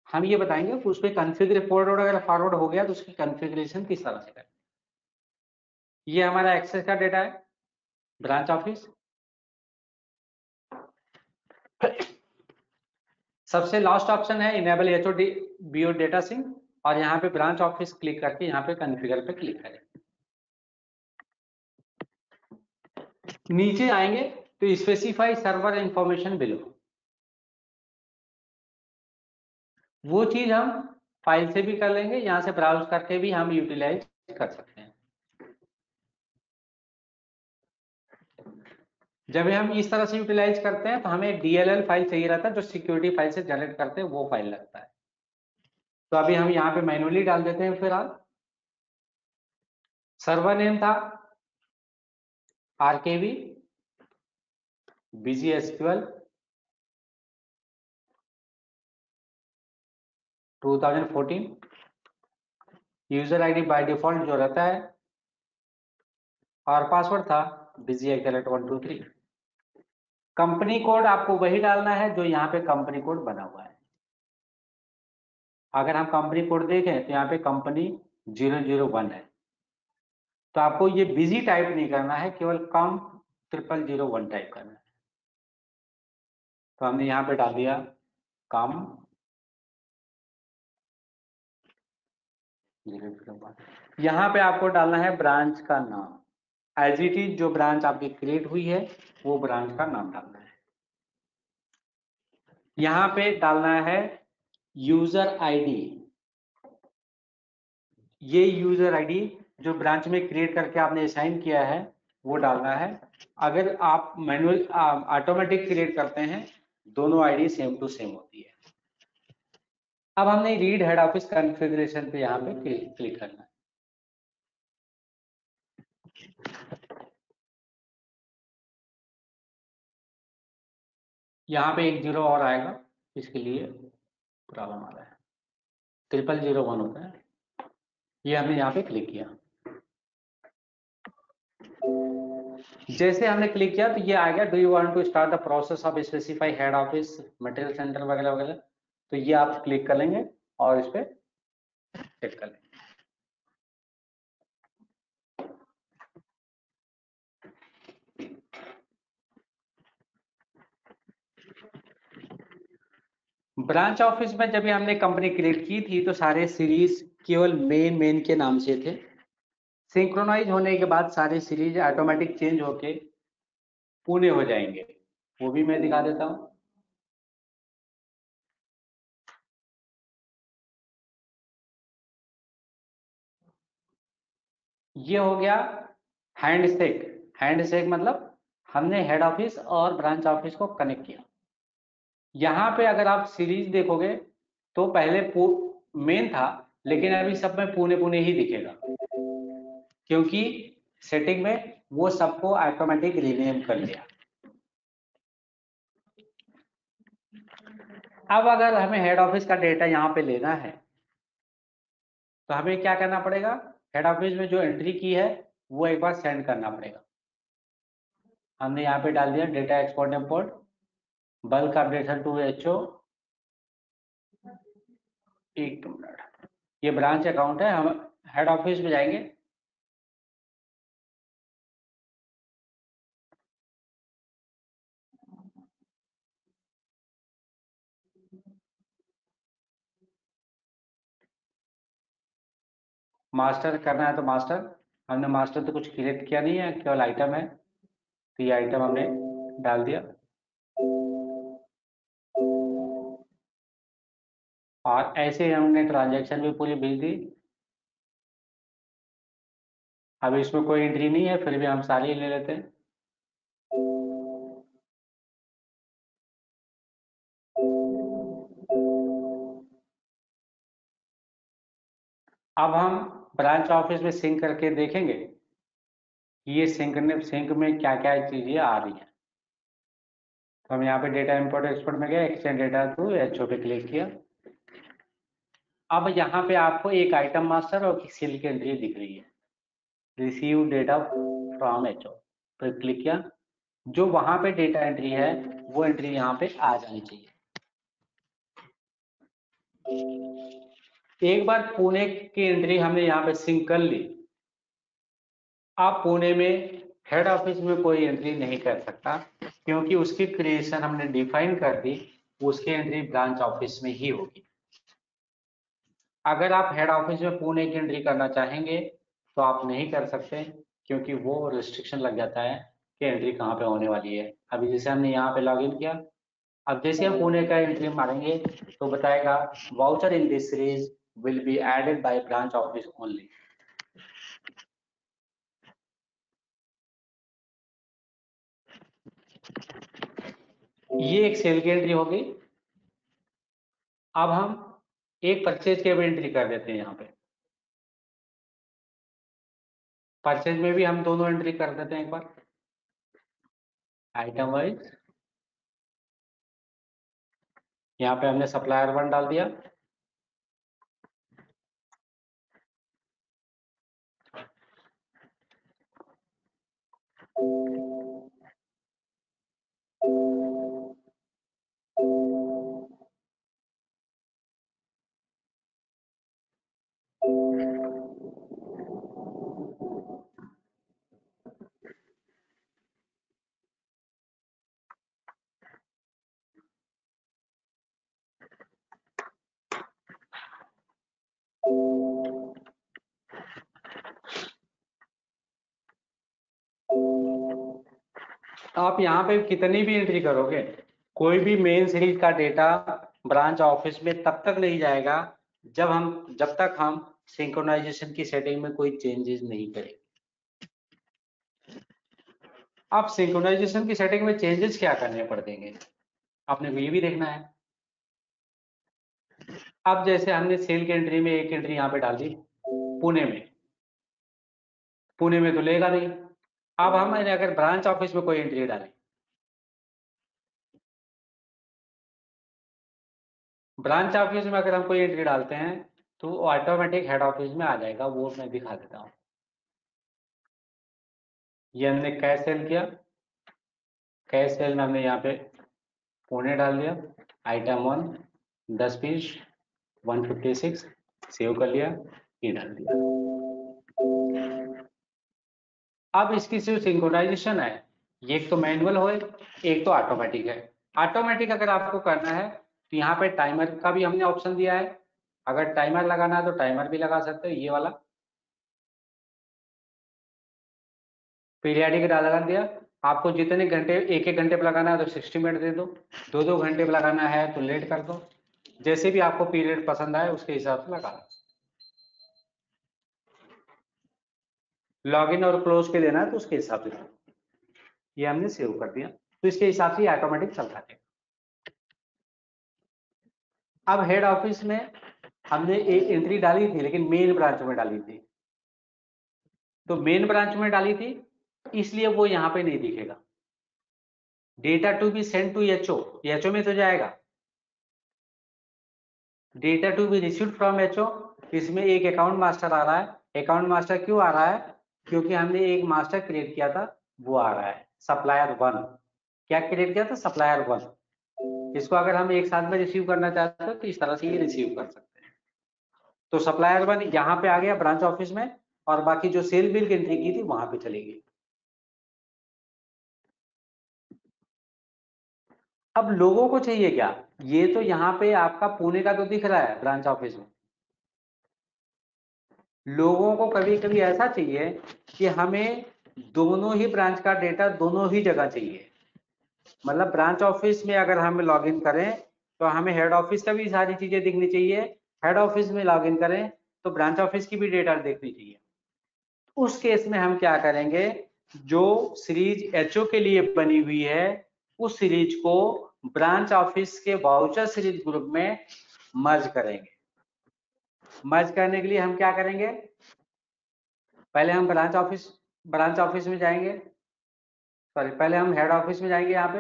हम ये बताएँगे उस पर कन्फिगर पोर्ट अगर फॉरवर्ड हो गया तो उसकी कन्फिग्रेशन किस तरह से करें। ये हमारा एक्सेस का डेटा है ब्रांच ऑफ़िस सबसे लास्ट ऑप्शन है enable H O D BO data sync और यहाँ पे ब्रांच ऑफ़िस क्लिक करके यहाँ पे कन्फिगर पे क्लिक करें। नीचे आएँगे तो स्पेसिफाई सर्वर इंफॉर्मेशन बिलो वो चीज़ हम फ़ाइल से भी कर लेंगे, यहाँ से ब्राउज करके भी हम यूटिलाइज कर सकते हैं। जब हम इस तरह से यूटिलाइज करते हैं तो हमें डीएलएल फ़ाइल चाहिए रहता है, जो सिक्योरिटी फ़ाइल से जनरेट करते हैं, वो फ़ाइल लगता है। तो अभी हम यहाँ पे मैनुअली डाल देते हैं फिर आप सर्वर नेम था RKV BG SQL 2014 user ID by default जो रहता है, और पासवर्ड था busy at one two three company code आपको वही डालना है जो यहाँ पे कंपनी कोड बना हुआ है। अगर हम कंपनी कोड देखें तो यहाँ पे कंपनी ज़ीरो ज़ीरो वन है। तो आपको ये बिज़ी टाइप नहीं करना है, केवल कम ट्रिपल ज़ीरो वन टाइप करना है। तो हमने यहाँ पे डाल दिया कम ज़ीरो ज़ीरो वन। यहाँ पे आपको डालना है ब्रांच का नाम। एज इट इज़ जो ब्रांच आपकी क्रिएट हुई है, वो ब्रांच का नाम डालना है। यहाँ पे डालना है यूज़र आईडी ये यूज़र आईडी जो ब्रांच में क्रिएट करके आपने असाइन किया है, वो डालना है। अगर आप मैनुअल ऑटोमेटिक क्रिएट करते हैं, दोनों आईडी सेम टू सेम होती है। अब हमने रीड हेड ऑफ़िस कॉन्फ़िगरेशन पे यहाँ पे क्लिक करना है। यहाँ पे एक ज़ीरो और आएगा, इसके लिए प्रॉब्लम आ रहा है। ट्रिपल ज़ीरो वन होता है। ये हमने यहाँ पे क्लिक किया। जैसे हमने क्लिक किया तो ये आ गया। Do you want to start the process of specify head office material centre वगैरह वगैरह? तो ये आप क्लिक कर लेंगे और इस पर क्लिक कर लेंगे। ब्रांच ऑफ़िस में जब हमने कंपनी क्रिएट की थी तो सारे सीरीज़ केवल मेन मेन के नाम से थे। सिंक्रोनाइज होने के बाद सारे सीरीज़ ऑटोमेटिक चेंज होके पुणे हो जाएँगे। वो भी मैं दिखा देता हूँ। ये हो गया हैंड शेक हैंड शेक मतलब हमने हेड ऑफ़िस और ब्रांच ऑफ़िस को कनेक्ट किया। यहाँ पे अगर आप सीरीज़ देखोगे तो पहले मेन था, लेकिन अभी सब में पुणे पुणे ही दिखेगा। क्योंकि सेटिंग में वो सबको ऑटोमेटिक रिनेम कर लिया। अब अगर हमें हेड ऑफ़िस का डेटा यहाँ पे लेना है तो हमें क्या करना पड़ेगा? हेड ऑफ़िस में जो एंट्री की है, वो एक बार सेंड करना पड़ेगा। हमने यहाँ पे डाल दिया data export import bulk updation to H O एक मिनट। ये ब्रांच अकाउंट है, हम हेड ऑफ़िस में जाएँगे। मास्टर करना है तो मास्टर। हमने मास्टर तो कुछ क्रिएट किया नहीं है, केवल आइटम है। तो ये आइटम हमने डाल दिया। और ऐसे हमने ट्रांजैक्शन भी पूरी भेज दी। अब इसमें कोई एंट्री नहीं है, फिर भी हम सारी ले लेते हैं। अब हम ब्रांच ऑफ़िस में सिंक करके देखेंगे ये सिंक ने सिंक में क्या क्या चीज़ें आ रही हैं। तो हम यहाँ पे डेटा इंपोर्ट एक्सपोर्ट में गए एक्सचेंज डेटा टू एच पे क्लिक किया। अब यहाँ पे आपको एक आइटम मास्टर और एक सेल की एंट्री दिख रही है। Receive data from H O पर क्लिक किया। जो वहाँ पे डेटा एंट्री है, वो एंट्री यहाँ पे आ जानी चाहिए। एक बार पुणे की एंट्री हमने यहाँ पे सिंक कर ली। आप पुणे में हेड ऑफ़िस में कोई एंट्री नहीं कर सकता, क्योंकि उसकी क्रिएशन हमने डिफाइन कर दी, उसकी एंट्री ब्रांच ऑफ़िस में ही होगी। अगर आप हेड ऑफ़िस में पुणे की एंट्री करना चाहेंगे तो आप नहीं कर सकते क्योंकि वो रिस्ट्रिक्शन लग जाता है कि एंट्री कहाँ पे होने वाली है। अभी जैसे हमने यहाँ पे लॉगिन किया अब जैसे हम पुणे का एंट्री मारेंगे तो बताएगा voucher in this series will be added by branch office only. ये एक सेल की एंट्री होगी। अब हम एक परचेज के भी एंट्री कर देते हैं यहाँ पे। परचेज में भी हम दोनों एंट्री कर देते हैं एक बार। आइटम वाइज यहाँ पे हमने सप्लायर वन डाल दिया। आप यहाँ पे कितनी भी एंट्री करोगे, कोई भी मेन सीरीज़ का डेटा ब्रांच ऑफ़िस में तब तक नहीं जाएगा, जब हम, जब तक हम सिंक्रोनाइजेशन की सेटिंग में कोई चेंजेस नहीं करेंगे। आप सिंक्रोनाइजेशन की सेटिंग में चेंजेस क्या करने पड़ देंगे? आपने ये भी देखना है। अब जैसे हमने सेल की एंट्री में एक एंट्री यहाँ पे डाल दी, पुणे में। पुणे में तो लेगा नहीं। अब हम अगर ब्रांच ऑफ़िस में कोई एंट्री डालें। ब्रांच ऑफ़िस में अगर हम कोई एंट्री डालते हैं तो ऑटोमेटिक हेड ऑफ़िस में आ जाएगा, वो मैं दिखा देता हूँ। ये हमने कैश सेल किया। कैश सेल में हमने यहाँ पे पुणे डाल दिया। आइटम वन दस piece one fifty six save कर लिया, ये डाल दिया। अब इसकी सिर्फ़ सिंक्रोनाइजेशन है एक तो मैनुअल हो, एक तो ऑटोमेटिक है। ऑटोमेटिक अगर आपको करना है तो यहाँ पे टाइमर का भी हमने ऑप्शन दिया है। अगर टाइमर लगाना है तो टाइमर भी लगा सकते हो, ये वाला। पीरियाडिक डाल लगा दिया। आपको जितने घंटे एक एक घंटे पर लगाना है तो सिक्सटी मिनट दे दो। दो दो घंटे पे लगाना है तो लेट कर दो। जैसे भी आपको पीरियड पसंद आए, उसके हिसाब से लगा लॉगिन और क्लोज के देना है तो उसके हिसाब से ये हमने सेव कर दिया। तो इसके हिसाब से ऑटोमेटिक चलता है। अब हेड ऑफ़िस में हमने एक एंट्री डाली थी, लेकिन मेन ब्रांच में डाली थी। तो मेन ब्रांच में डाली थी, इसलिए वो यहाँ पे नहीं दिखेगा। Data to be send to HO HO में तो जाएगा। Data to be receive from HO इसमें एक अकाउंट मास्टर आ रहा है। अकाउंट मास्टर क्यों आ रहा है? क्योंकि हमने एक मास्टर क्रिएट किया था, वो आ रहा है। सप्लायर वन क्या क्रिएट किया था? सप्लायर वन इसको अगर हम एक साथ में रिसीव करना चाहते हैं तो इस तरह से ये रिसीव कर सकते तो सप्लायर वन यहाँ पे आ गया ब्रांच ऑफ़िस में और बाकी जो सेल बिल की एंट्री की थी वहाँ पे चली गई। अब लोगों को चाहिए क्या? ये तो यहाँ पे आपका पुणे का तो दिख रहा है ब्रांच ऑफ़िस में। लोगों को कभी कभी ऐसा चाहिए कि हमें दोनों ही ब्रांच का डेटा दोनों ही जगह चाहिए। मतलब ब्रांच ऑफ़िस में अगर हम लॉगिन करें तो हमें हेड ऑफ़िस का भी सारी चीज़ें दिखनी चाहिए हेड ऑफ़िस में लॉगिन करें तो ब्रांच ऑफ़िस की भी डेटा देखनी चाहिए। उस केस में हम क्या करेंगे? जो सीरीज़ एचओ के लिए बनी हुई है, उस सीरीज़ को ब्रांच ऑफ़िस के वाउचर सीरीज़ ग्रुप में मर्ज करेंगे। मर्ज करने के लिए हम क्या करेंगे? पहले हम ब्रांच ऑफ़िस ब्रांच ऑफ़िस में जाएँगे। सॉरी पहले हम हेड ऑफ़िस में जाएँगे यहाँ पे।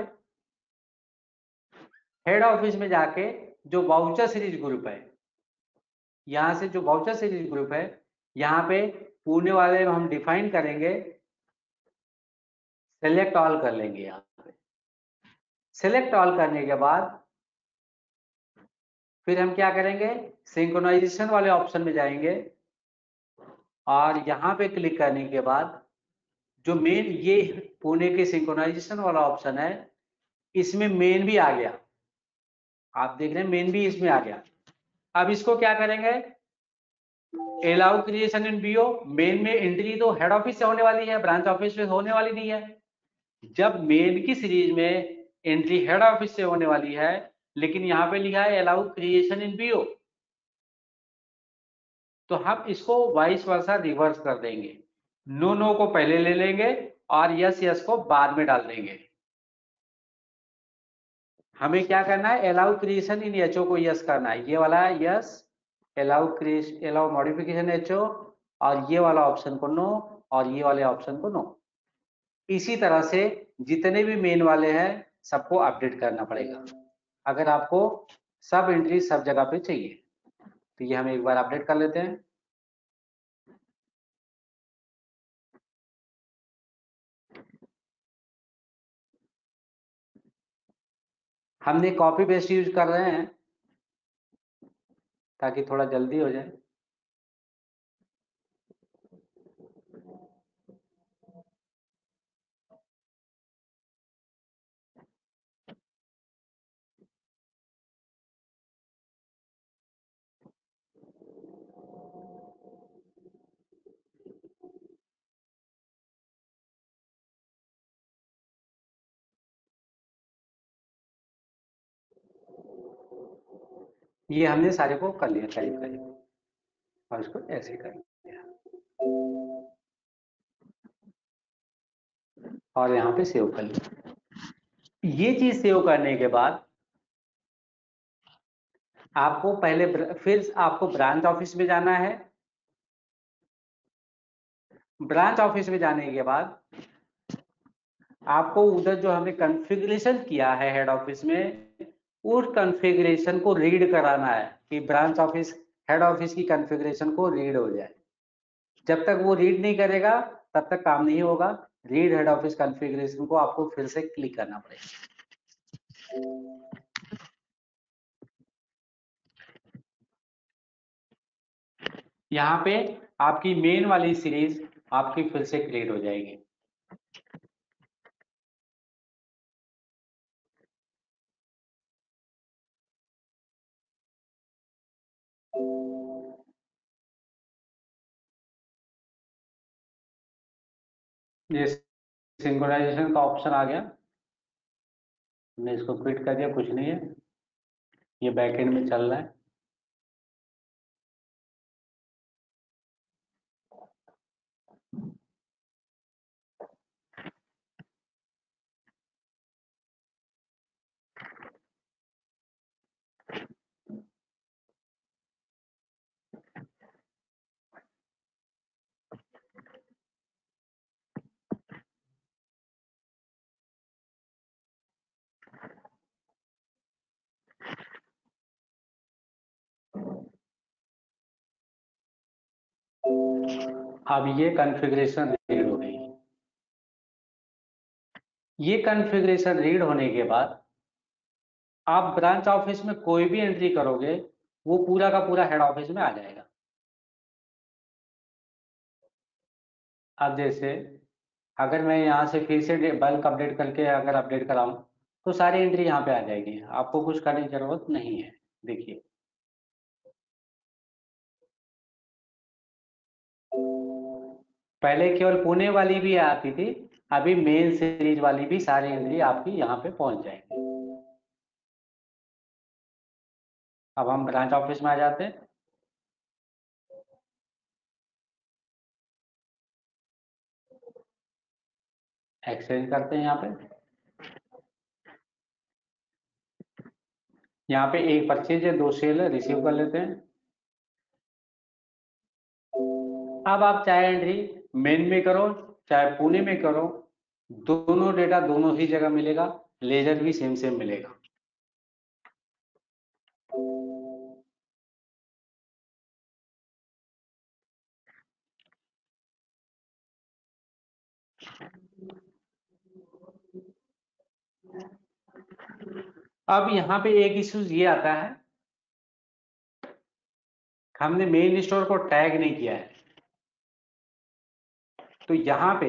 हेड ऑफ़िस में जाके जो वाउचर सीरीज़ ग्रुप है यहाँ से जो वाउचर सीरीज़ ग्रुप है, यहाँ पे पुणे वाले हम डिफाइन करेंगे। सेलेक्ट ऑल कर लेंगे यहाँ पे। सेलेक्ट ऑल करने के बाद फिर हम क्या करेंगे? सिंक्रोनाइजेशन वाले ऑप्शन में जाएँगे। और यहाँ पे क्लिक करने के बाद जो मेन ये पुणे के सिंक्रोनाइजेशन वाला ऑप्शन है, इसमें मेन भी आ गया। आप देख रहे हैं मेन भी इसमें आ गया। अब इसको क्या करेंगे? Allow creation in BO main में एंट्री तो हेड ऑफ़िस से होने वाली है ब्रांच ऑफ़िस से होने वाली नहीं है। जब मेन की सीरीज़ में एंट्री हेड ऑफ़िस से होने वाली है, लेकिन यहाँ पे लिखा है अलाउ क्रिएशन इन बीओ तो हम इसको वाइस वर्षा रिवर्स कर देंगे। नो नो को पहले ले लेंगे और यस यस को बाद में डाल देंगे। हमें क्या करना है? अलाउ क्रिएशन इन एचओ को यस करना है। ये वाला yes allow creation allow modification HO और ये वाला ऑप्शन को नो और ये वाले ऑप्शन को नो इसी तरह से जितने भी मेन वाले हैं, सबको अपडेट करना पड़ेगा। अगर आपको सब एंट्री सब जगह पे चाहिए तो ये हम एक बार अपडेट कर लेते हैं। हमने कॉपी पेस्ट यूज़ कर रहे हैं ताकि थोड़ा जल्दी हो जाए। ये हमने सारे को कर लिया, करीब करीब। और इसको ऐसे कर लिया। और यहाँ पे सेव कर लिया। ये चीज़ सेव करने के बाद आपको पहले फिर आपको ब्रांच ऑफ़िस में जाना है। ब्रांच ऑफ़िस में जाने के बाद आपको उधर जो हमने कॉन्फ़िगरेशन किया है हेड ऑफ़िस में उस कॉन्फ़िगरेशन को रीड कराना है कि ब्रांच ऑफ़िस हेड ऑफ़िस की कॉन्फ़िगरेशन को रीड हो जाए। जब तक वो रीड नहीं करेगा, तब तक काम नहीं होगा। रीड हेड ऑफ़िस कॉन्फ़िगरेशन को आपको फिर से क्लिक करना पड़ेगा। यहाँ पे आपकी मेन वाली सीरीज़ आपकी फिर से क्रिएट हो जाएगी। ये सिंक्रोनाइजेशन का ऑप्शन आ गया। मैं इसको क्विट कर दिया, कुछ नहीं है। ये बैकेंड में चल रहा है। अब ये कॉन्फ़िगरेशन रीड हो गई ये कॉन्फ़िगरेशन रीड होने के बाद आप ब्रांच ऑफ़िस में कोई भी एंट्री करोगे, वो पूरा का पूरा हेड ऑफ़िस में आ जाएगा। अब जैसे अगर मैं यहाँ से फिर से बल्क अपडेट करके अगर अपडेट कराऊं तो सारी एंट्री यहाँ पे आ जाएगी। आपको कुछ करने की ज़रूरत नहीं है। देखिए पहले केवल पुणे वाली भी आती थी, अभी मेन सीरीज़ वाली भी सारी एंट्री आपकी यहाँ पे पहुँच जाएँगी। अब हम ब्रांच ऑफ़िस में आ जाते हैं। एक्सचेंज करते हैं यहाँ पे। यहाँ पे एक परचेज है दो सेल है रिसीव कर लेते हैं। अब आप चाहे एंट्री मेन में करो, चाहे पुणे में करो, दोनों डेटा दोनों ही जगह मिलेगा लेजर भी सेम सेम मिलेगा। अब यहाँ पे एक इश्यूज़ ये आता है हमने मेन स्टोर को टैग नहीं किया है। तो यहाँ पे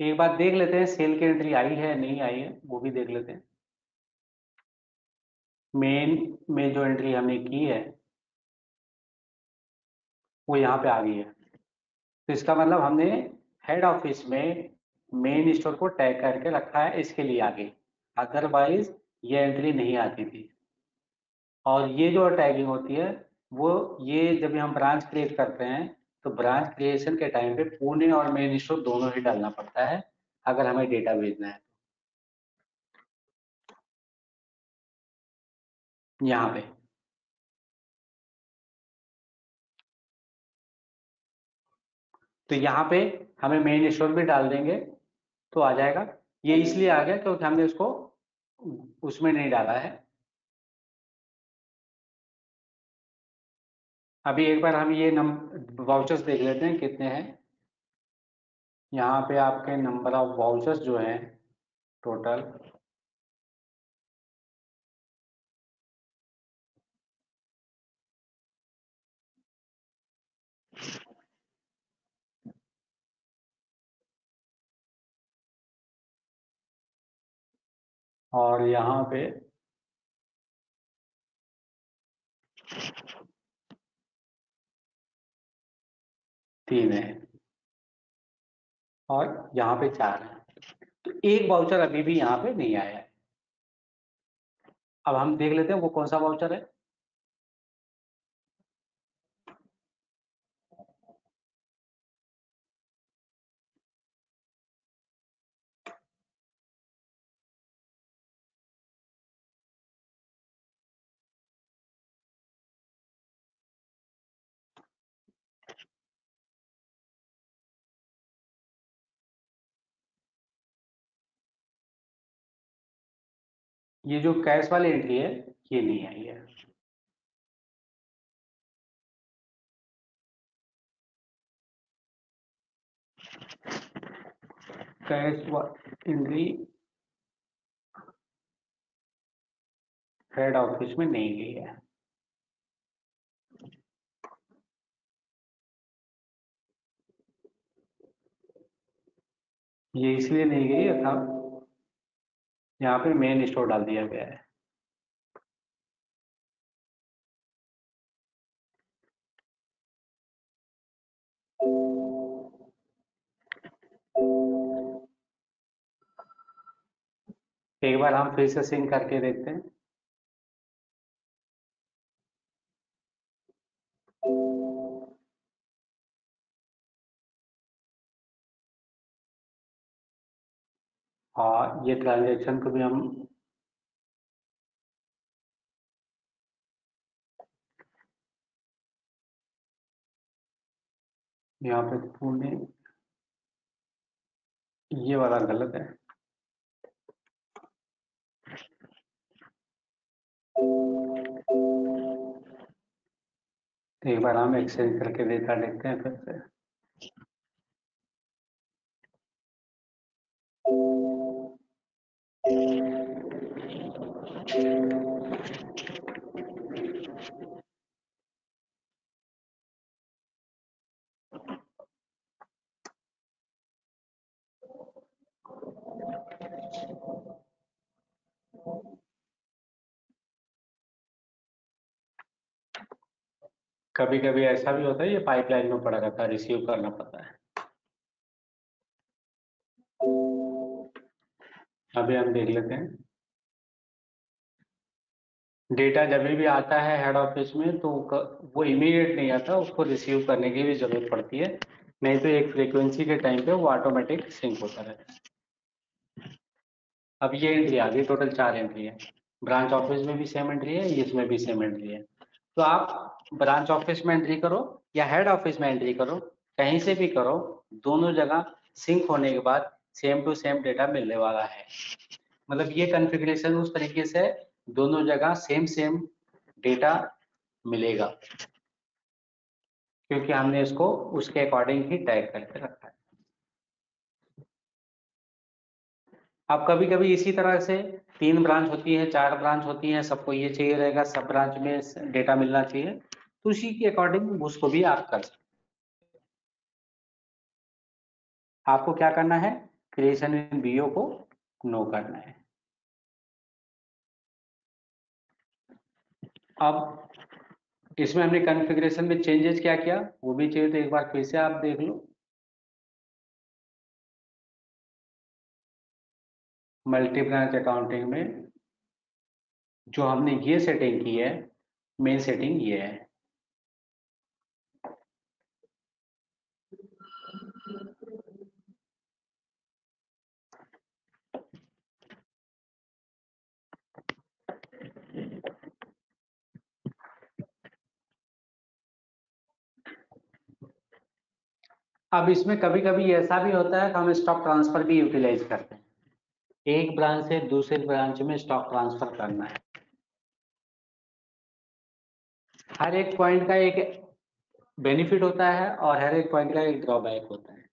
एक बार देख लेते हैं सेल की एंट्री आई है, नहीं आई है, वो भी देख लेते हैं। मेन में जो एंट्री हमने की है, वो यहाँ पे आ गई है। तो इसका मतलब हमने हेड ऑफ़िस में मेन स्टोर को टैग करके रखा है, इसके लिए आगे। अदरवाइज़ ये एंट्री नहीं आती थी। और ये जो टैगिंग होती है, वो ये जब हम ब्रांच क्रिएट करते हैं तो ब्रांच क्रिएशन के टाइम पे पुणे और मेन स्टोर दोनों ही डालना पड़ता है, अगर हमें डेटा भेजना है यहाँ पे। तो यहाँ पे हमें मेन स्टोर भी डाल देंगे तो आ जाएगा। ये इसलिए आ गया क्योंकि हमने उसको उसमें नहीं डाला है। अभी एक बार हम ये वाउचर्स देख लेते हैं कितने हैं। यहाँ पे आपके नंबर ऑफ़ वाउचर्स जो हैं टोटल और यहाँ पे तीन है। और यहाँ पे चार है। तो एक बाउचर अभी भी यहाँ पे नहीं आया। है अब हम देख लेते हैं वो कौन सा बाउचर है। ये जो कैश वाली एंट्री है, ये नहीं आई है। कैश एंट्री हेड ऑफ़िस में नहीं गई है। ये इसलिए नहीं गई था यहाँ पे मेन स्टोर डाल दिया गया है। एक बार हम फिर से सिंक करके देखते हैं। हाँ ये ट्रांजेक्शन को भी हम यहाँ पे पुणे ये वाला गलत है। एक बार हम एक्सचेंज करके डेटा देखते हैं फिर से। कभी कभी ऐसा भी होता है, ये पाइपलाइन में पड़ा रहता है रिसीव करना पड़ता है। अभी हम देख लेते हैं। डेटा जब भी आता है हेड ऑफ़िस में तो वो इमीडिएट नहीं आता उसको रिसीव करने की भी ज़रूरत पड़ती है। नहीं तो एक फ्रीक्वेंसी के टाइम पे वो ऑटोमेटिक सिंक होता रहता है। अब ये एंट्री आ गई टोटल चार एंट्री है। ब्रांच ऑफ़िस में भी सेम एंट्री है, इसमें भी सेम एंट्री है। तो आप ब्रांच ऑफ़िस में एंट्री करो या हेड ऑफ़िस में एंट्री करो, कहीं से भी करो, दोनों जगह सिंक होने के बाद सेम टू सेम डेटा मिलने वाला है। मतलब ये कॉन्फ़िगरेशन उस तरीके से दोनों जगह सेम सेम डेटा मिलेगा। क्योंकि हमने इसको उसके अकॉर्डिंग ही टैग करके रखा है। अब कभी कभी इसी तरह से तीन ब्रांच होती है, चार ब्रांच होती है, सबको ये चाहिए रहेगा, सब ब्रांच में डेटा मिलना चाहिए तो उसी के अकॉर्डिंग उसको भी आप कर सकते आपको क्या करना है? क्रिएशन इन बीओ को नो करना है। अब इसमें हमने कॉन्फ़िगरेशन में चेंजेस क्या किया? वो भी चाहिए तो एक बार फिर से आप देख लो। मल्टी ब्रांच अकाउंटिंग में जो हमने ये सेटिंग की है मेन सेटिंग ये है। अब इसमें कभी कभी ऐसा भी होता है कि हम स्टॉक ट्रांसफ़र भी यूटिलाइज करते हैं। एक ब्रांच से दूसरे ब्रांच में स्टॉक ट्रांसफ़र करना है। हर एक पॉइंट का एक बेनिफिट होता है और हर एक पॉइंट का एक ड्रॉबैक होता है।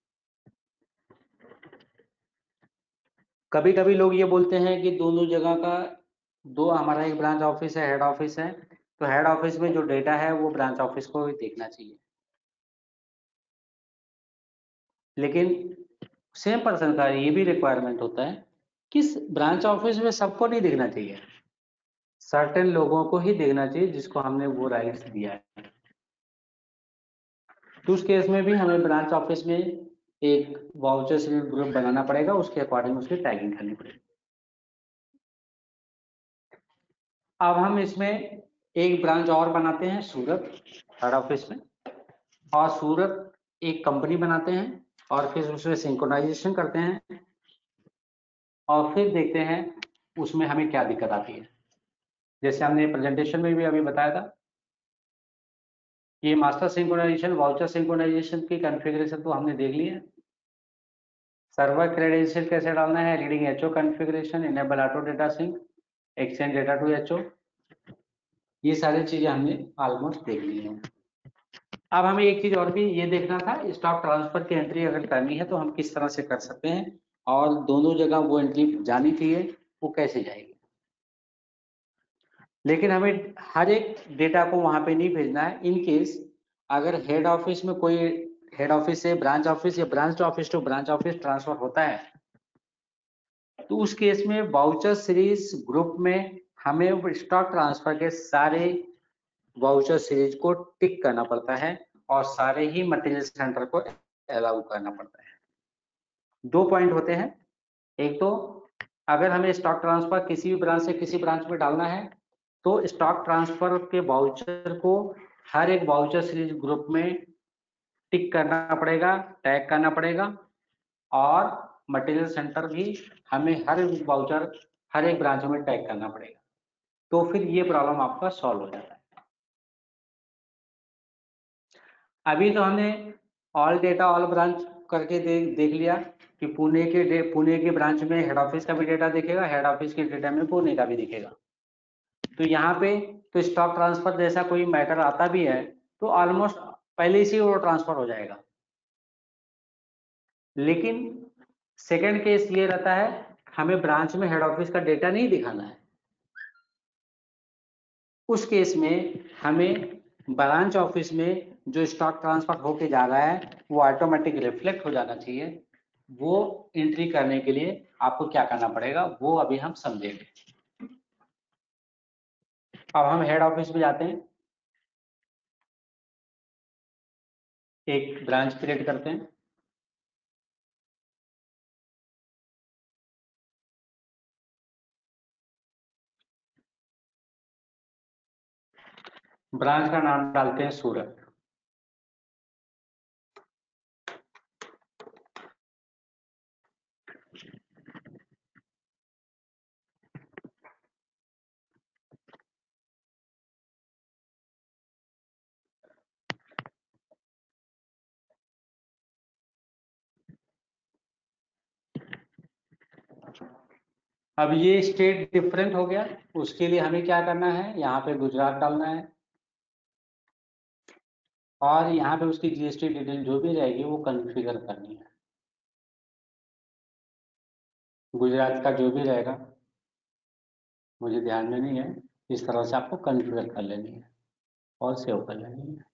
कभी कभी लोग ये बोलते हैं कि दोनों जगह का, दो हमारा एक ब्रांच ऑफ़िस है हेड ऑफ़िस है तो हेड ऑफ़िस में जो डेटा है वो ब्रांच ऑफ़िस को देखना चाहिए। लेकिन सेम पर्सन का ये भी रिक्वायरमेंट होता है किस ब्रांच ऑफ़िस में सबको नहीं देखना चाहिए। सर्टेन लोगों को ही देखना चाहिए जिसको हमने वो राइट्स दिया है। तो उस केस में भी हमें ब्रांच ऑफ़िस में एक वाउचर्स ग्रुप बनाना पड़ेगा, उसके अकॉर्डिंग उसकी टैगिंग करनी पड़ेगी। अब हम इसमें एक ब्रांच और बनाते हैं, सूरत हेड ऑफ़िस में। और सूरत एक कंपनी बनाते हैं। और फिर उसमें सिंक्रोनाइजेशन करते हैं और फिर देखते हैं उसमें हमें क्या दिक्कत आती है। जैसे हमने प्रेजेंटेशन में भी अभी बताया था ये मास्टर सिंक्रोनाइजेशन वाउचर सिंक्रोनाइजेशन की कॉन्फ़िगरेशन तो हमने देख ली है। सर्वर क्रेडेंशियल कैसे डालना है? Reading HO configuration enable auto data sync exchange data to HO ये सारी चीज़ें हमने ऑलमोस्ट देख ली हैं। अब हमें एक चीज़ और भी ये देखना था स्टॉक ट्रांसफ़र की एंट्री अगर करनी है तो हम किस तरह से कर सकते हैं और दोनों जगह वो एंट्री जानी चाहिए, वो कैसे जाएगी। लेकिन हमें हर एक डेटा को वहाँ पे नहीं भेजना है इन केस अगर हेड ऑफ़िस में कोई हेड ऑफ़िस से ब्रांच ऑफ़िस या branch office to branch office transfer होता है तो उस केस में वाउचर सीरीज़ ग्रुप में हमें स्टॉक ट्रांसफ़र के सारे वाउचर सीरीज़ को टिक करना पड़ता है और सारे ही मटेरियल सेंटर को अलाउ करना पड़ता है। दो पॉइंट होते हैं। एक तो अगर हमें स्टॉक ट्रांसफ़र किसी भी ब्रांच से किसी ब्रांच में डालना है तो स्टॉक ट्रांसफ़र के वाउचर को हर एक वाउचर सीरीज़ ग्रुप में टिक करना पड़ेगा टैग करना पड़ेगा और मटेरियल सेंटर भी हमें हर वाउचर हर एक ब्रांच में टैग करना पड़ेगा। तो फिर ये प्रॉब्लम आपका सॉल्व हो जाता है। अभी तो हमने ऑल डेटा ऑल ब्रांच करके दे, देख लिया कि पुणे के पुणे के ब्रांच में हेड ऑफ़िस का भी डेटा दिखेगा हेड ऑफ़िस के डेटा में पुणे का भी दिखेगा। तो यहाँ पे तो स्टॉक ट्रांसफ़र जैसा कोई मैटर आता भी है तो ऑलमोस्ट पहले से वो ट्रांसफ़र हो जाएगा। लेकिन सेकंड केस ये रहता है हमें ब्रांच में हेड ऑफ़िस का डेटा नहीं दिखाना है। उस केस में हमें ब्रांच ऑफ़िस में जो स्टॉक ट्रांसफ़र होके जा रहा है, वो ऑटोमेटिक रिफ्लेक्ट हो जाना चाहिए। वो एंट्री करने के लिए आपको क्या करना पड़ेगा, वो अभी हम समझेंगे। अब हम हेड ऑफ़िस में जाते हैं। एक ब्रांच क्रिएट करते हैं। ब्रांच का नाम डालते हैं सूरत। अब ये स्टेट डिफरेंट हो गया। उसके लिए हमें क्या करना है? यहाँ पे गुजरात डालना है। और यहाँ पे उसकी जीएसटी डिटेल जो भी रहेगी वो कन्फिगर करनी है। गुजरात का जो भी रहेगा, मुझे ध्यान में नहीं है। इस तरह से आपको कन्फिगर कर लेनी है और सेव कर लेनी है।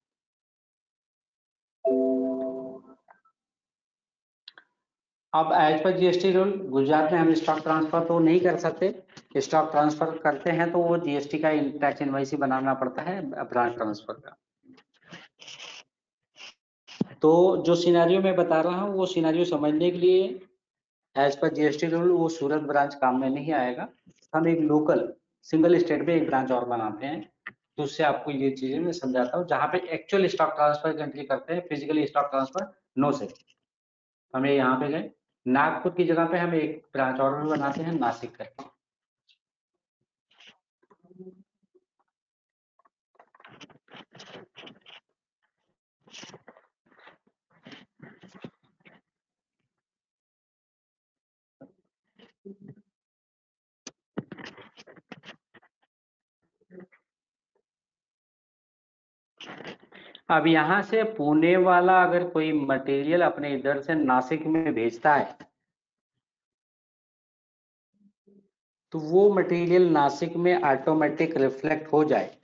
अब as per GST rule Gujarat में हम स्टॉक ट्रांसफ़र तो नहीं कर सकते। स्टॉक ट्रांसफ़र करते हैं तो वो जीएसटी का टैक्स इनवाइसी बनाना पड़ता है ब्रांच ट्रांसफ़र का। तो जो सिनेरियो मैं बता रहा हूँ, वो सिनेरियो समझने के लिए एज पर जीएसटी रूल वो सूरत ब्रांच काम में नहीं आएगा। हम एक लोकल सिंगल स्टेट में एक ब्रांच और बनाते हैं तो उससे आपको ये चीज़ें मैं समझाता हूँ, जहाँ पे एक्चुअल स्टॉक ट्रांसफ़र की एंट्री करते हैं फिजिकली स्टॉक ट्रांसफ़र नो से हमें यहाँ पे गए। नागपुर की जगह पे हम एक ब्रांच और भी बनाते हैं नासिक करके। अब यहाँ से पुणे वाला अगर कोई मटेरियल अपने इधर से नासिक में भेजता है तो वो मटेरियल नासिक में ऑटोमेटिक रिफ्लेक्ट हो जाए।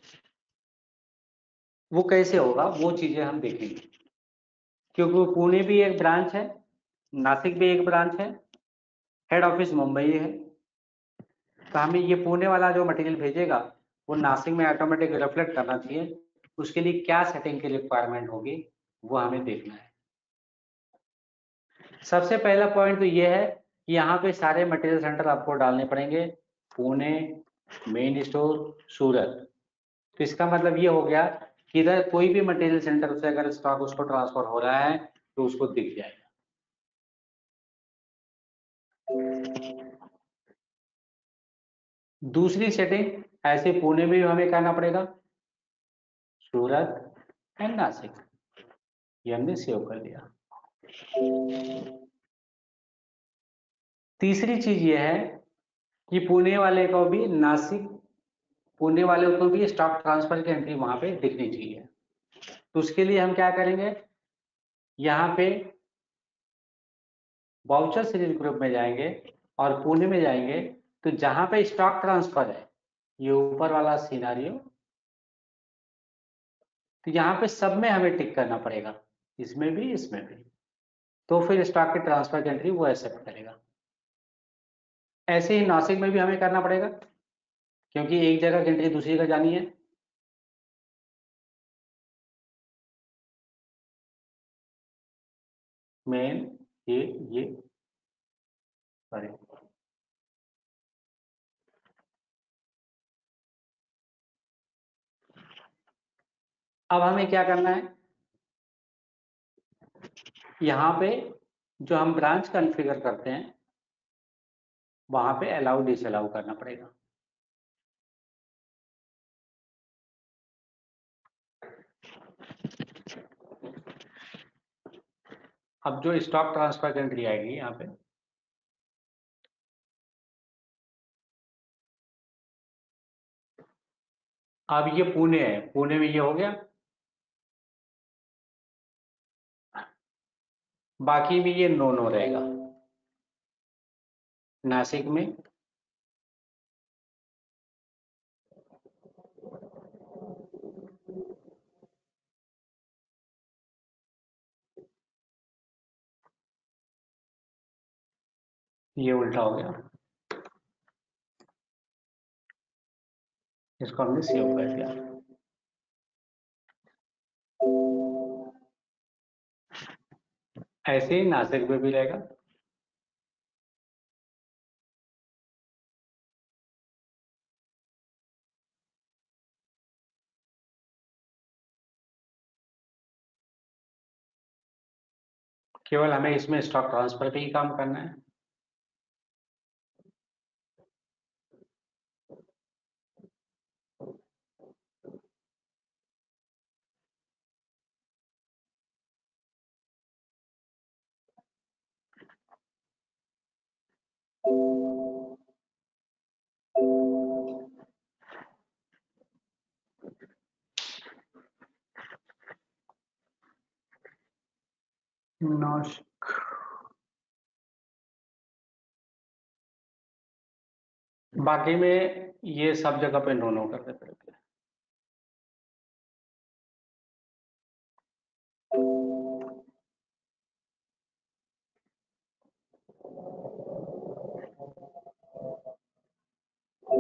वो कैसे होगा? वो चीज़ें हम देखेंगे। क्योंकि पुणे भी एक ब्रांच है, नासिक भी एक ब्रांच है हेड ऑफ़िस मुंबई है। तो हमें ये पुणे वाला जो मटेरियल भेजेगा, वो नासिक में ऑटोमेटिक रिफ्लेक्ट करना चाहिए। उसके लिए क्या सेटिंग की रिक्वायरमेंट होगी, वो हमें देखना है। सबसे पहला पॉइंट तो ये है कि यहाँ पे सारे मटेरियल सेंटर आपको डालने पड़ेंगे, पुणे मेन स्टोर सूरत। तो इसका मतलब ये हो गया कि इधर कोई भी मटेरियल सेंटर से अगर स्टॉक उसको ट्रांसफ़र हो रहा है तो उसको दिख जाएगा। दूसरी सेटिंग ऐसे पुणे में भी हमें करना पड़ेगा सूरत एंड नासिक। ये हमने सेव कर लिया तीसरी चीज़ ये है कि पुणे वाले को भी नासिक, पुणे वाले को भी स्टॉक ट्रांसफ़र की एंट्री वहाँ पे दिखनी चाहिए। तो उसके लिए हम क्या करेंगे? यहाँ पे बाउचर सीरीज़ ग्रुप में जाएँगे और पुणे में जाएँगे। तो जहाँ पे स्टॉक ट्रांसफ़र है, ये ऊपर वाला सिनारियो तो यहाँ पे सब में हमें टिक करना पड़ेगा। इसमें भी इसमें भी। तो फिर स्टॉक के ट्रांसफ़र की एंट्री वो एक्सेप्ट करेगा। ऐसे ही नासिक में भी हमें करना पड़ेगा, क्योंकि एक जगह की एंट्री दूसरी जगह जानी है। मेन ये ये। सॉरी अब हमें क्या करना है? यहाँ पे जो हम ब्रांच कॉन्फ़िगर करते हैं, वहाँ पे अलाउ डिस अलाउ करना पड़ेगा। अब जो स्टॉक ट्रांसफ़र की एंट्री आएगी यहाँ पे, अब ये पुणे है। पुणे में ये हो गया। बाकी भी ये नो नो रहेगा। नासिक में। ये उल्टा हो गया। इसको हमने सेव कर दिया। ऐसे ही नासिक में भी रहेगा। केवल हमें इसमें स्टॉक ट्रांसफ़र पे ही काम करना है। बाकी में ये सब जगह पे नो नो कर देते Thank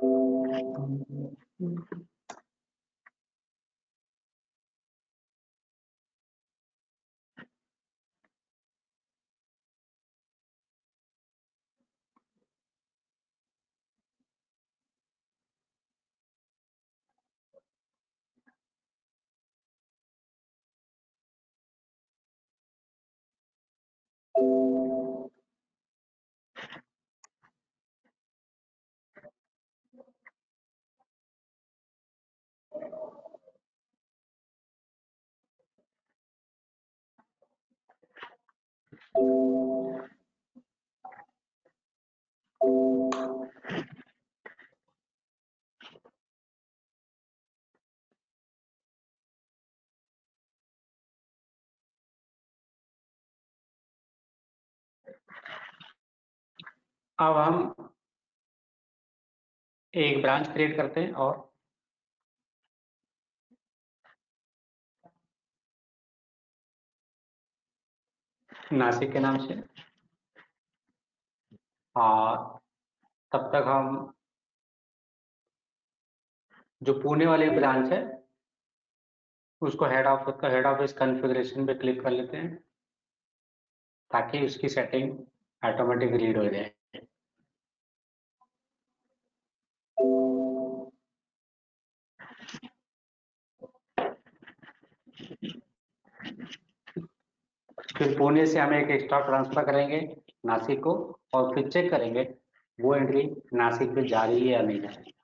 mm -hmm. you. अब हम एक ब्रांच क्रिएट करते हैं और नासिक के नाम से। और तब तक हम जो पुणे वाली ब्रांच है, उसको हेड ऑफ़िस का हेड ऑफ़िस कॉन्फ़िगरेशन पे क्लिक कर लेते हैं, ताकि उसकी सेटिंग ऑटोमेटिक रीड हो जाए। फिर पुणे से हम एक एक्स्ट्रा ट्रांसफ़र करेंगे नासिक को और फिर चेक करेंगे, वो एंट्री नासिक पे जा रही है या नहीं जा रही।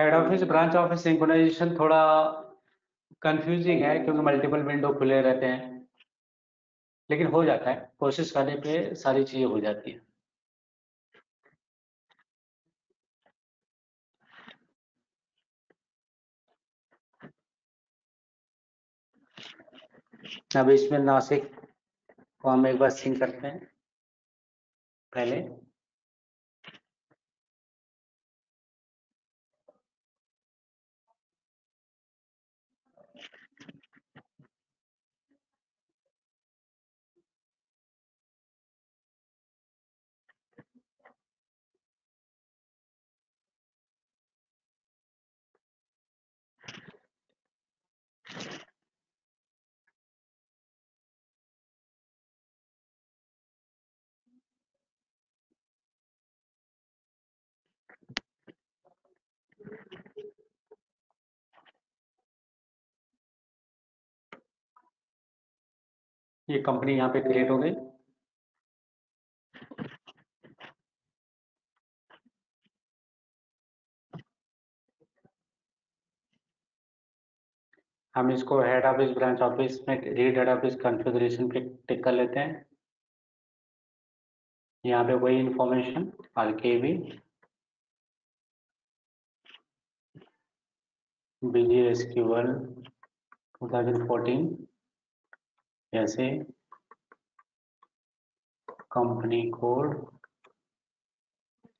Head office branch office synchronization थोड़ा कंफ्यूजिंग है क्योंकि मल्टीपल विंडो खुले रहते हैं। लेकिन हो जाता है। कोशिश करने पे सारी चीज़ें हो जाती है। अब इसमें नासिक को हम एक बार सिंक करते हैं। पहले। ये कंपनी यहाँ पे क्रिएट हो गई। हम इसको हेड ऑफ़िस ब्रांच ऑफ़िस में रीड हेड ऑफ़िस कॉन्फ़िगरेशन पे टिक कर लेते हैं। यहाँ पे वही information R K B BG S QL two thousand fourteen जैसे company code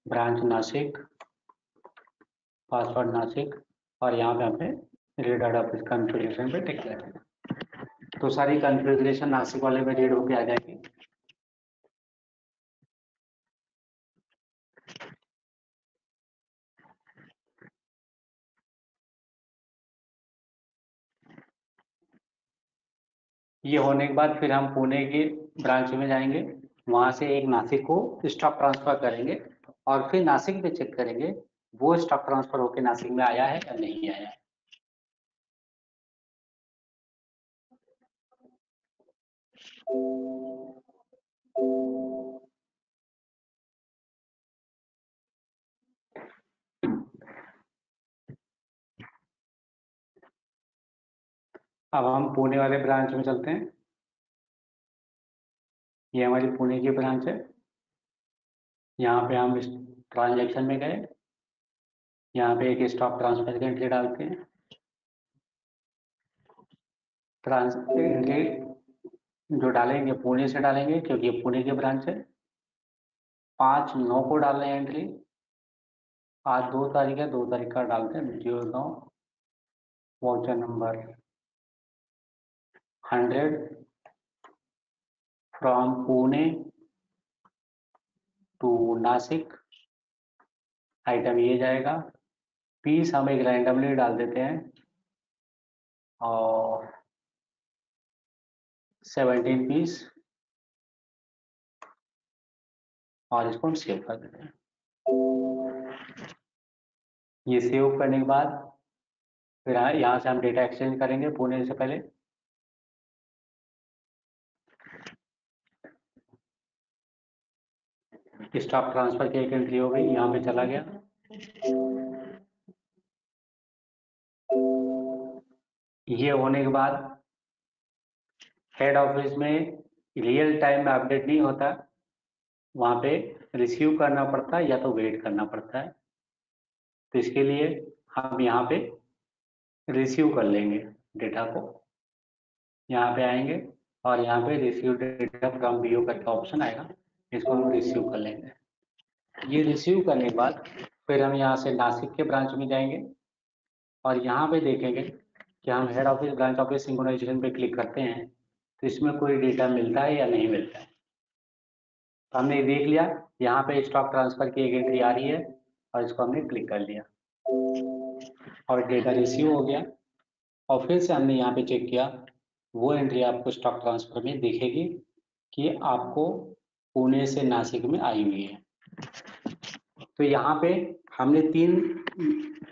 branch Nashik password Nashik, और यहाँ पे हमें रीड आउट ऑफ़ कॉन्फ़िगरेशन पे टिक करेंगे तो सारी कॉन्फ़िगरेशन नासिक वाले में रेड होके आ जाएगी। ये होने के बाद फिर हम पुणे के ब्रांच में जाएँगे। वहाँ से एक नासिक को स्टॉक ट्रांसफ़र करेंगे और फिर नासिक पे चेक करेंगे, वो स्टॉक ट्रांसफ़र होके नासिक में आया है या नहीं आया है। अब हम पुणे वाले ब्रांच में चलते हैं। ये हमारी पुणे की ब्रांच है। यहाँ पे हम ट्रांजेक्शन में गए। यहाँ पे एक स्टॉक ट्रांसफ़र की एंट्री डालते हैं। ट्रांस एंट्री जो डालेंगे, पुणे से डालेंगे, क्योंकि ये पुणे की ब्रांच है। पाँच नौ को डाल रहे हैं एंट्री आज दो तारीख है, दो तारीख का डालते हैं। Zero now voucher number hundred from Pune to Nashik. Item ये जाएगा। पीस हम एक रैंडमली डाल देते हैं। और सेवनटीन पीस और इसको हम सेव कर देते हैं। ये सेव करने के बाद फिर यहाँ से हम डेटा एक्सचेंज करेंगे पुणे से पहले। स्टॉक ट्रांसफ़र की एंट्री हो गई यहाँ पे चला गया। ये होने के बाद हेड ऑफ़िस में रियल टाइम में अपडेट नहीं होता। वहाँ पे रिसीव करना पड़ता है या तो वेट करना पड़ता है। तो इसके लिए हम यहाँ पे रिसीव कर लेंगे डेटा को। यहाँ पे आएँगे और यहाँ पे रिसीव डेटा फ्रॉम बीओ करके ऑप्शन आएगा। इसको हम रिसीव कर लेंगे। ये रिसीव करने के बाद फिर हम यहाँ से नासिक के ब्रांच में जाएँगे और यहाँ पे देखेंगे कि हम head office branch office synchronization पे क्लिक करते हैं तो इसमें कोई डेटा मिलता है या नहीं मिलता है। तो हमने देख लिया, यहाँ पे स्टॉक ट्रांसफ़र की एक एंट्री आ रही है और इसको हमने क्लिक कर लिया। और डेटा रिसीव हो गया और फिर से हमने यहाँ पे चेक किया, वो एंट्री आपको स्टॉक ट्रांसफ़र में दिखेगी कि आपको पुणे से नासिक में आई हुई है। तो यहाँ पे हमने तीन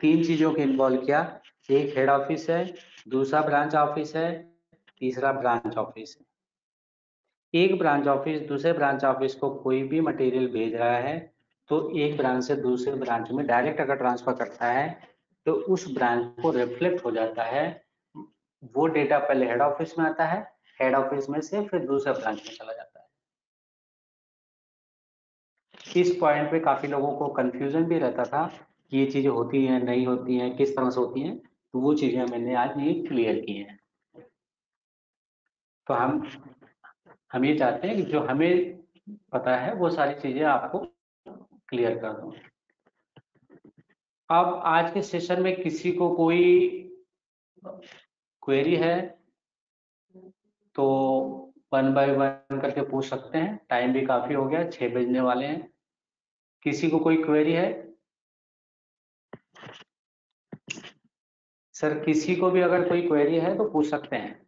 तीन चीज़ों को इन्वॉल्व किया। एक हेड ऑफ़िस है, दूसरा ब्रांच ऑफ़िस है, तीसरा ब्रांच ऑफ़िस है। एक ब्रांच ऑफ़िस दूसरे ब्रांच ऑफ़िस को कोई भी मटेरियल भेज रहा है तो एक ब्रांच से दूसरे ब्रांच में डायरेक्ट अगर ट्रांसफ़र करता है तो उस ब्रांच को रिफ्लेक्ट हो जाता है। वो डेटा पहले हेड ऑफ़िस में आता है हेड ऑफ़िस में से फिर दूसरे ब्रांच में चला जाता है। इस पॉइंट पे काफ़ी लोगों को कंफ्यूजन भी रहता था कि ये चीज़ें होती हैं, नहीं होती हैं, किस तरह से होती हैं तो वो चीज़ें मैंने आज ये क्लियर की हैं। तो हम हम ये चाहते हैं कि जो हमें पता है, वो सारी चीज़ें आपको क्लियर कर दूँ। अब आज के सेशन में किसी को कोई क्वेरी है तो वन बाय वन करके पूछ सकते हैं। टाइम भी काफ़ी हो गया, छह बजने वाले हैं। किसी को कोई क्वेरी है? सर किसी को भी अगर कोई क्वेरी है तो पूछ सकते हैं।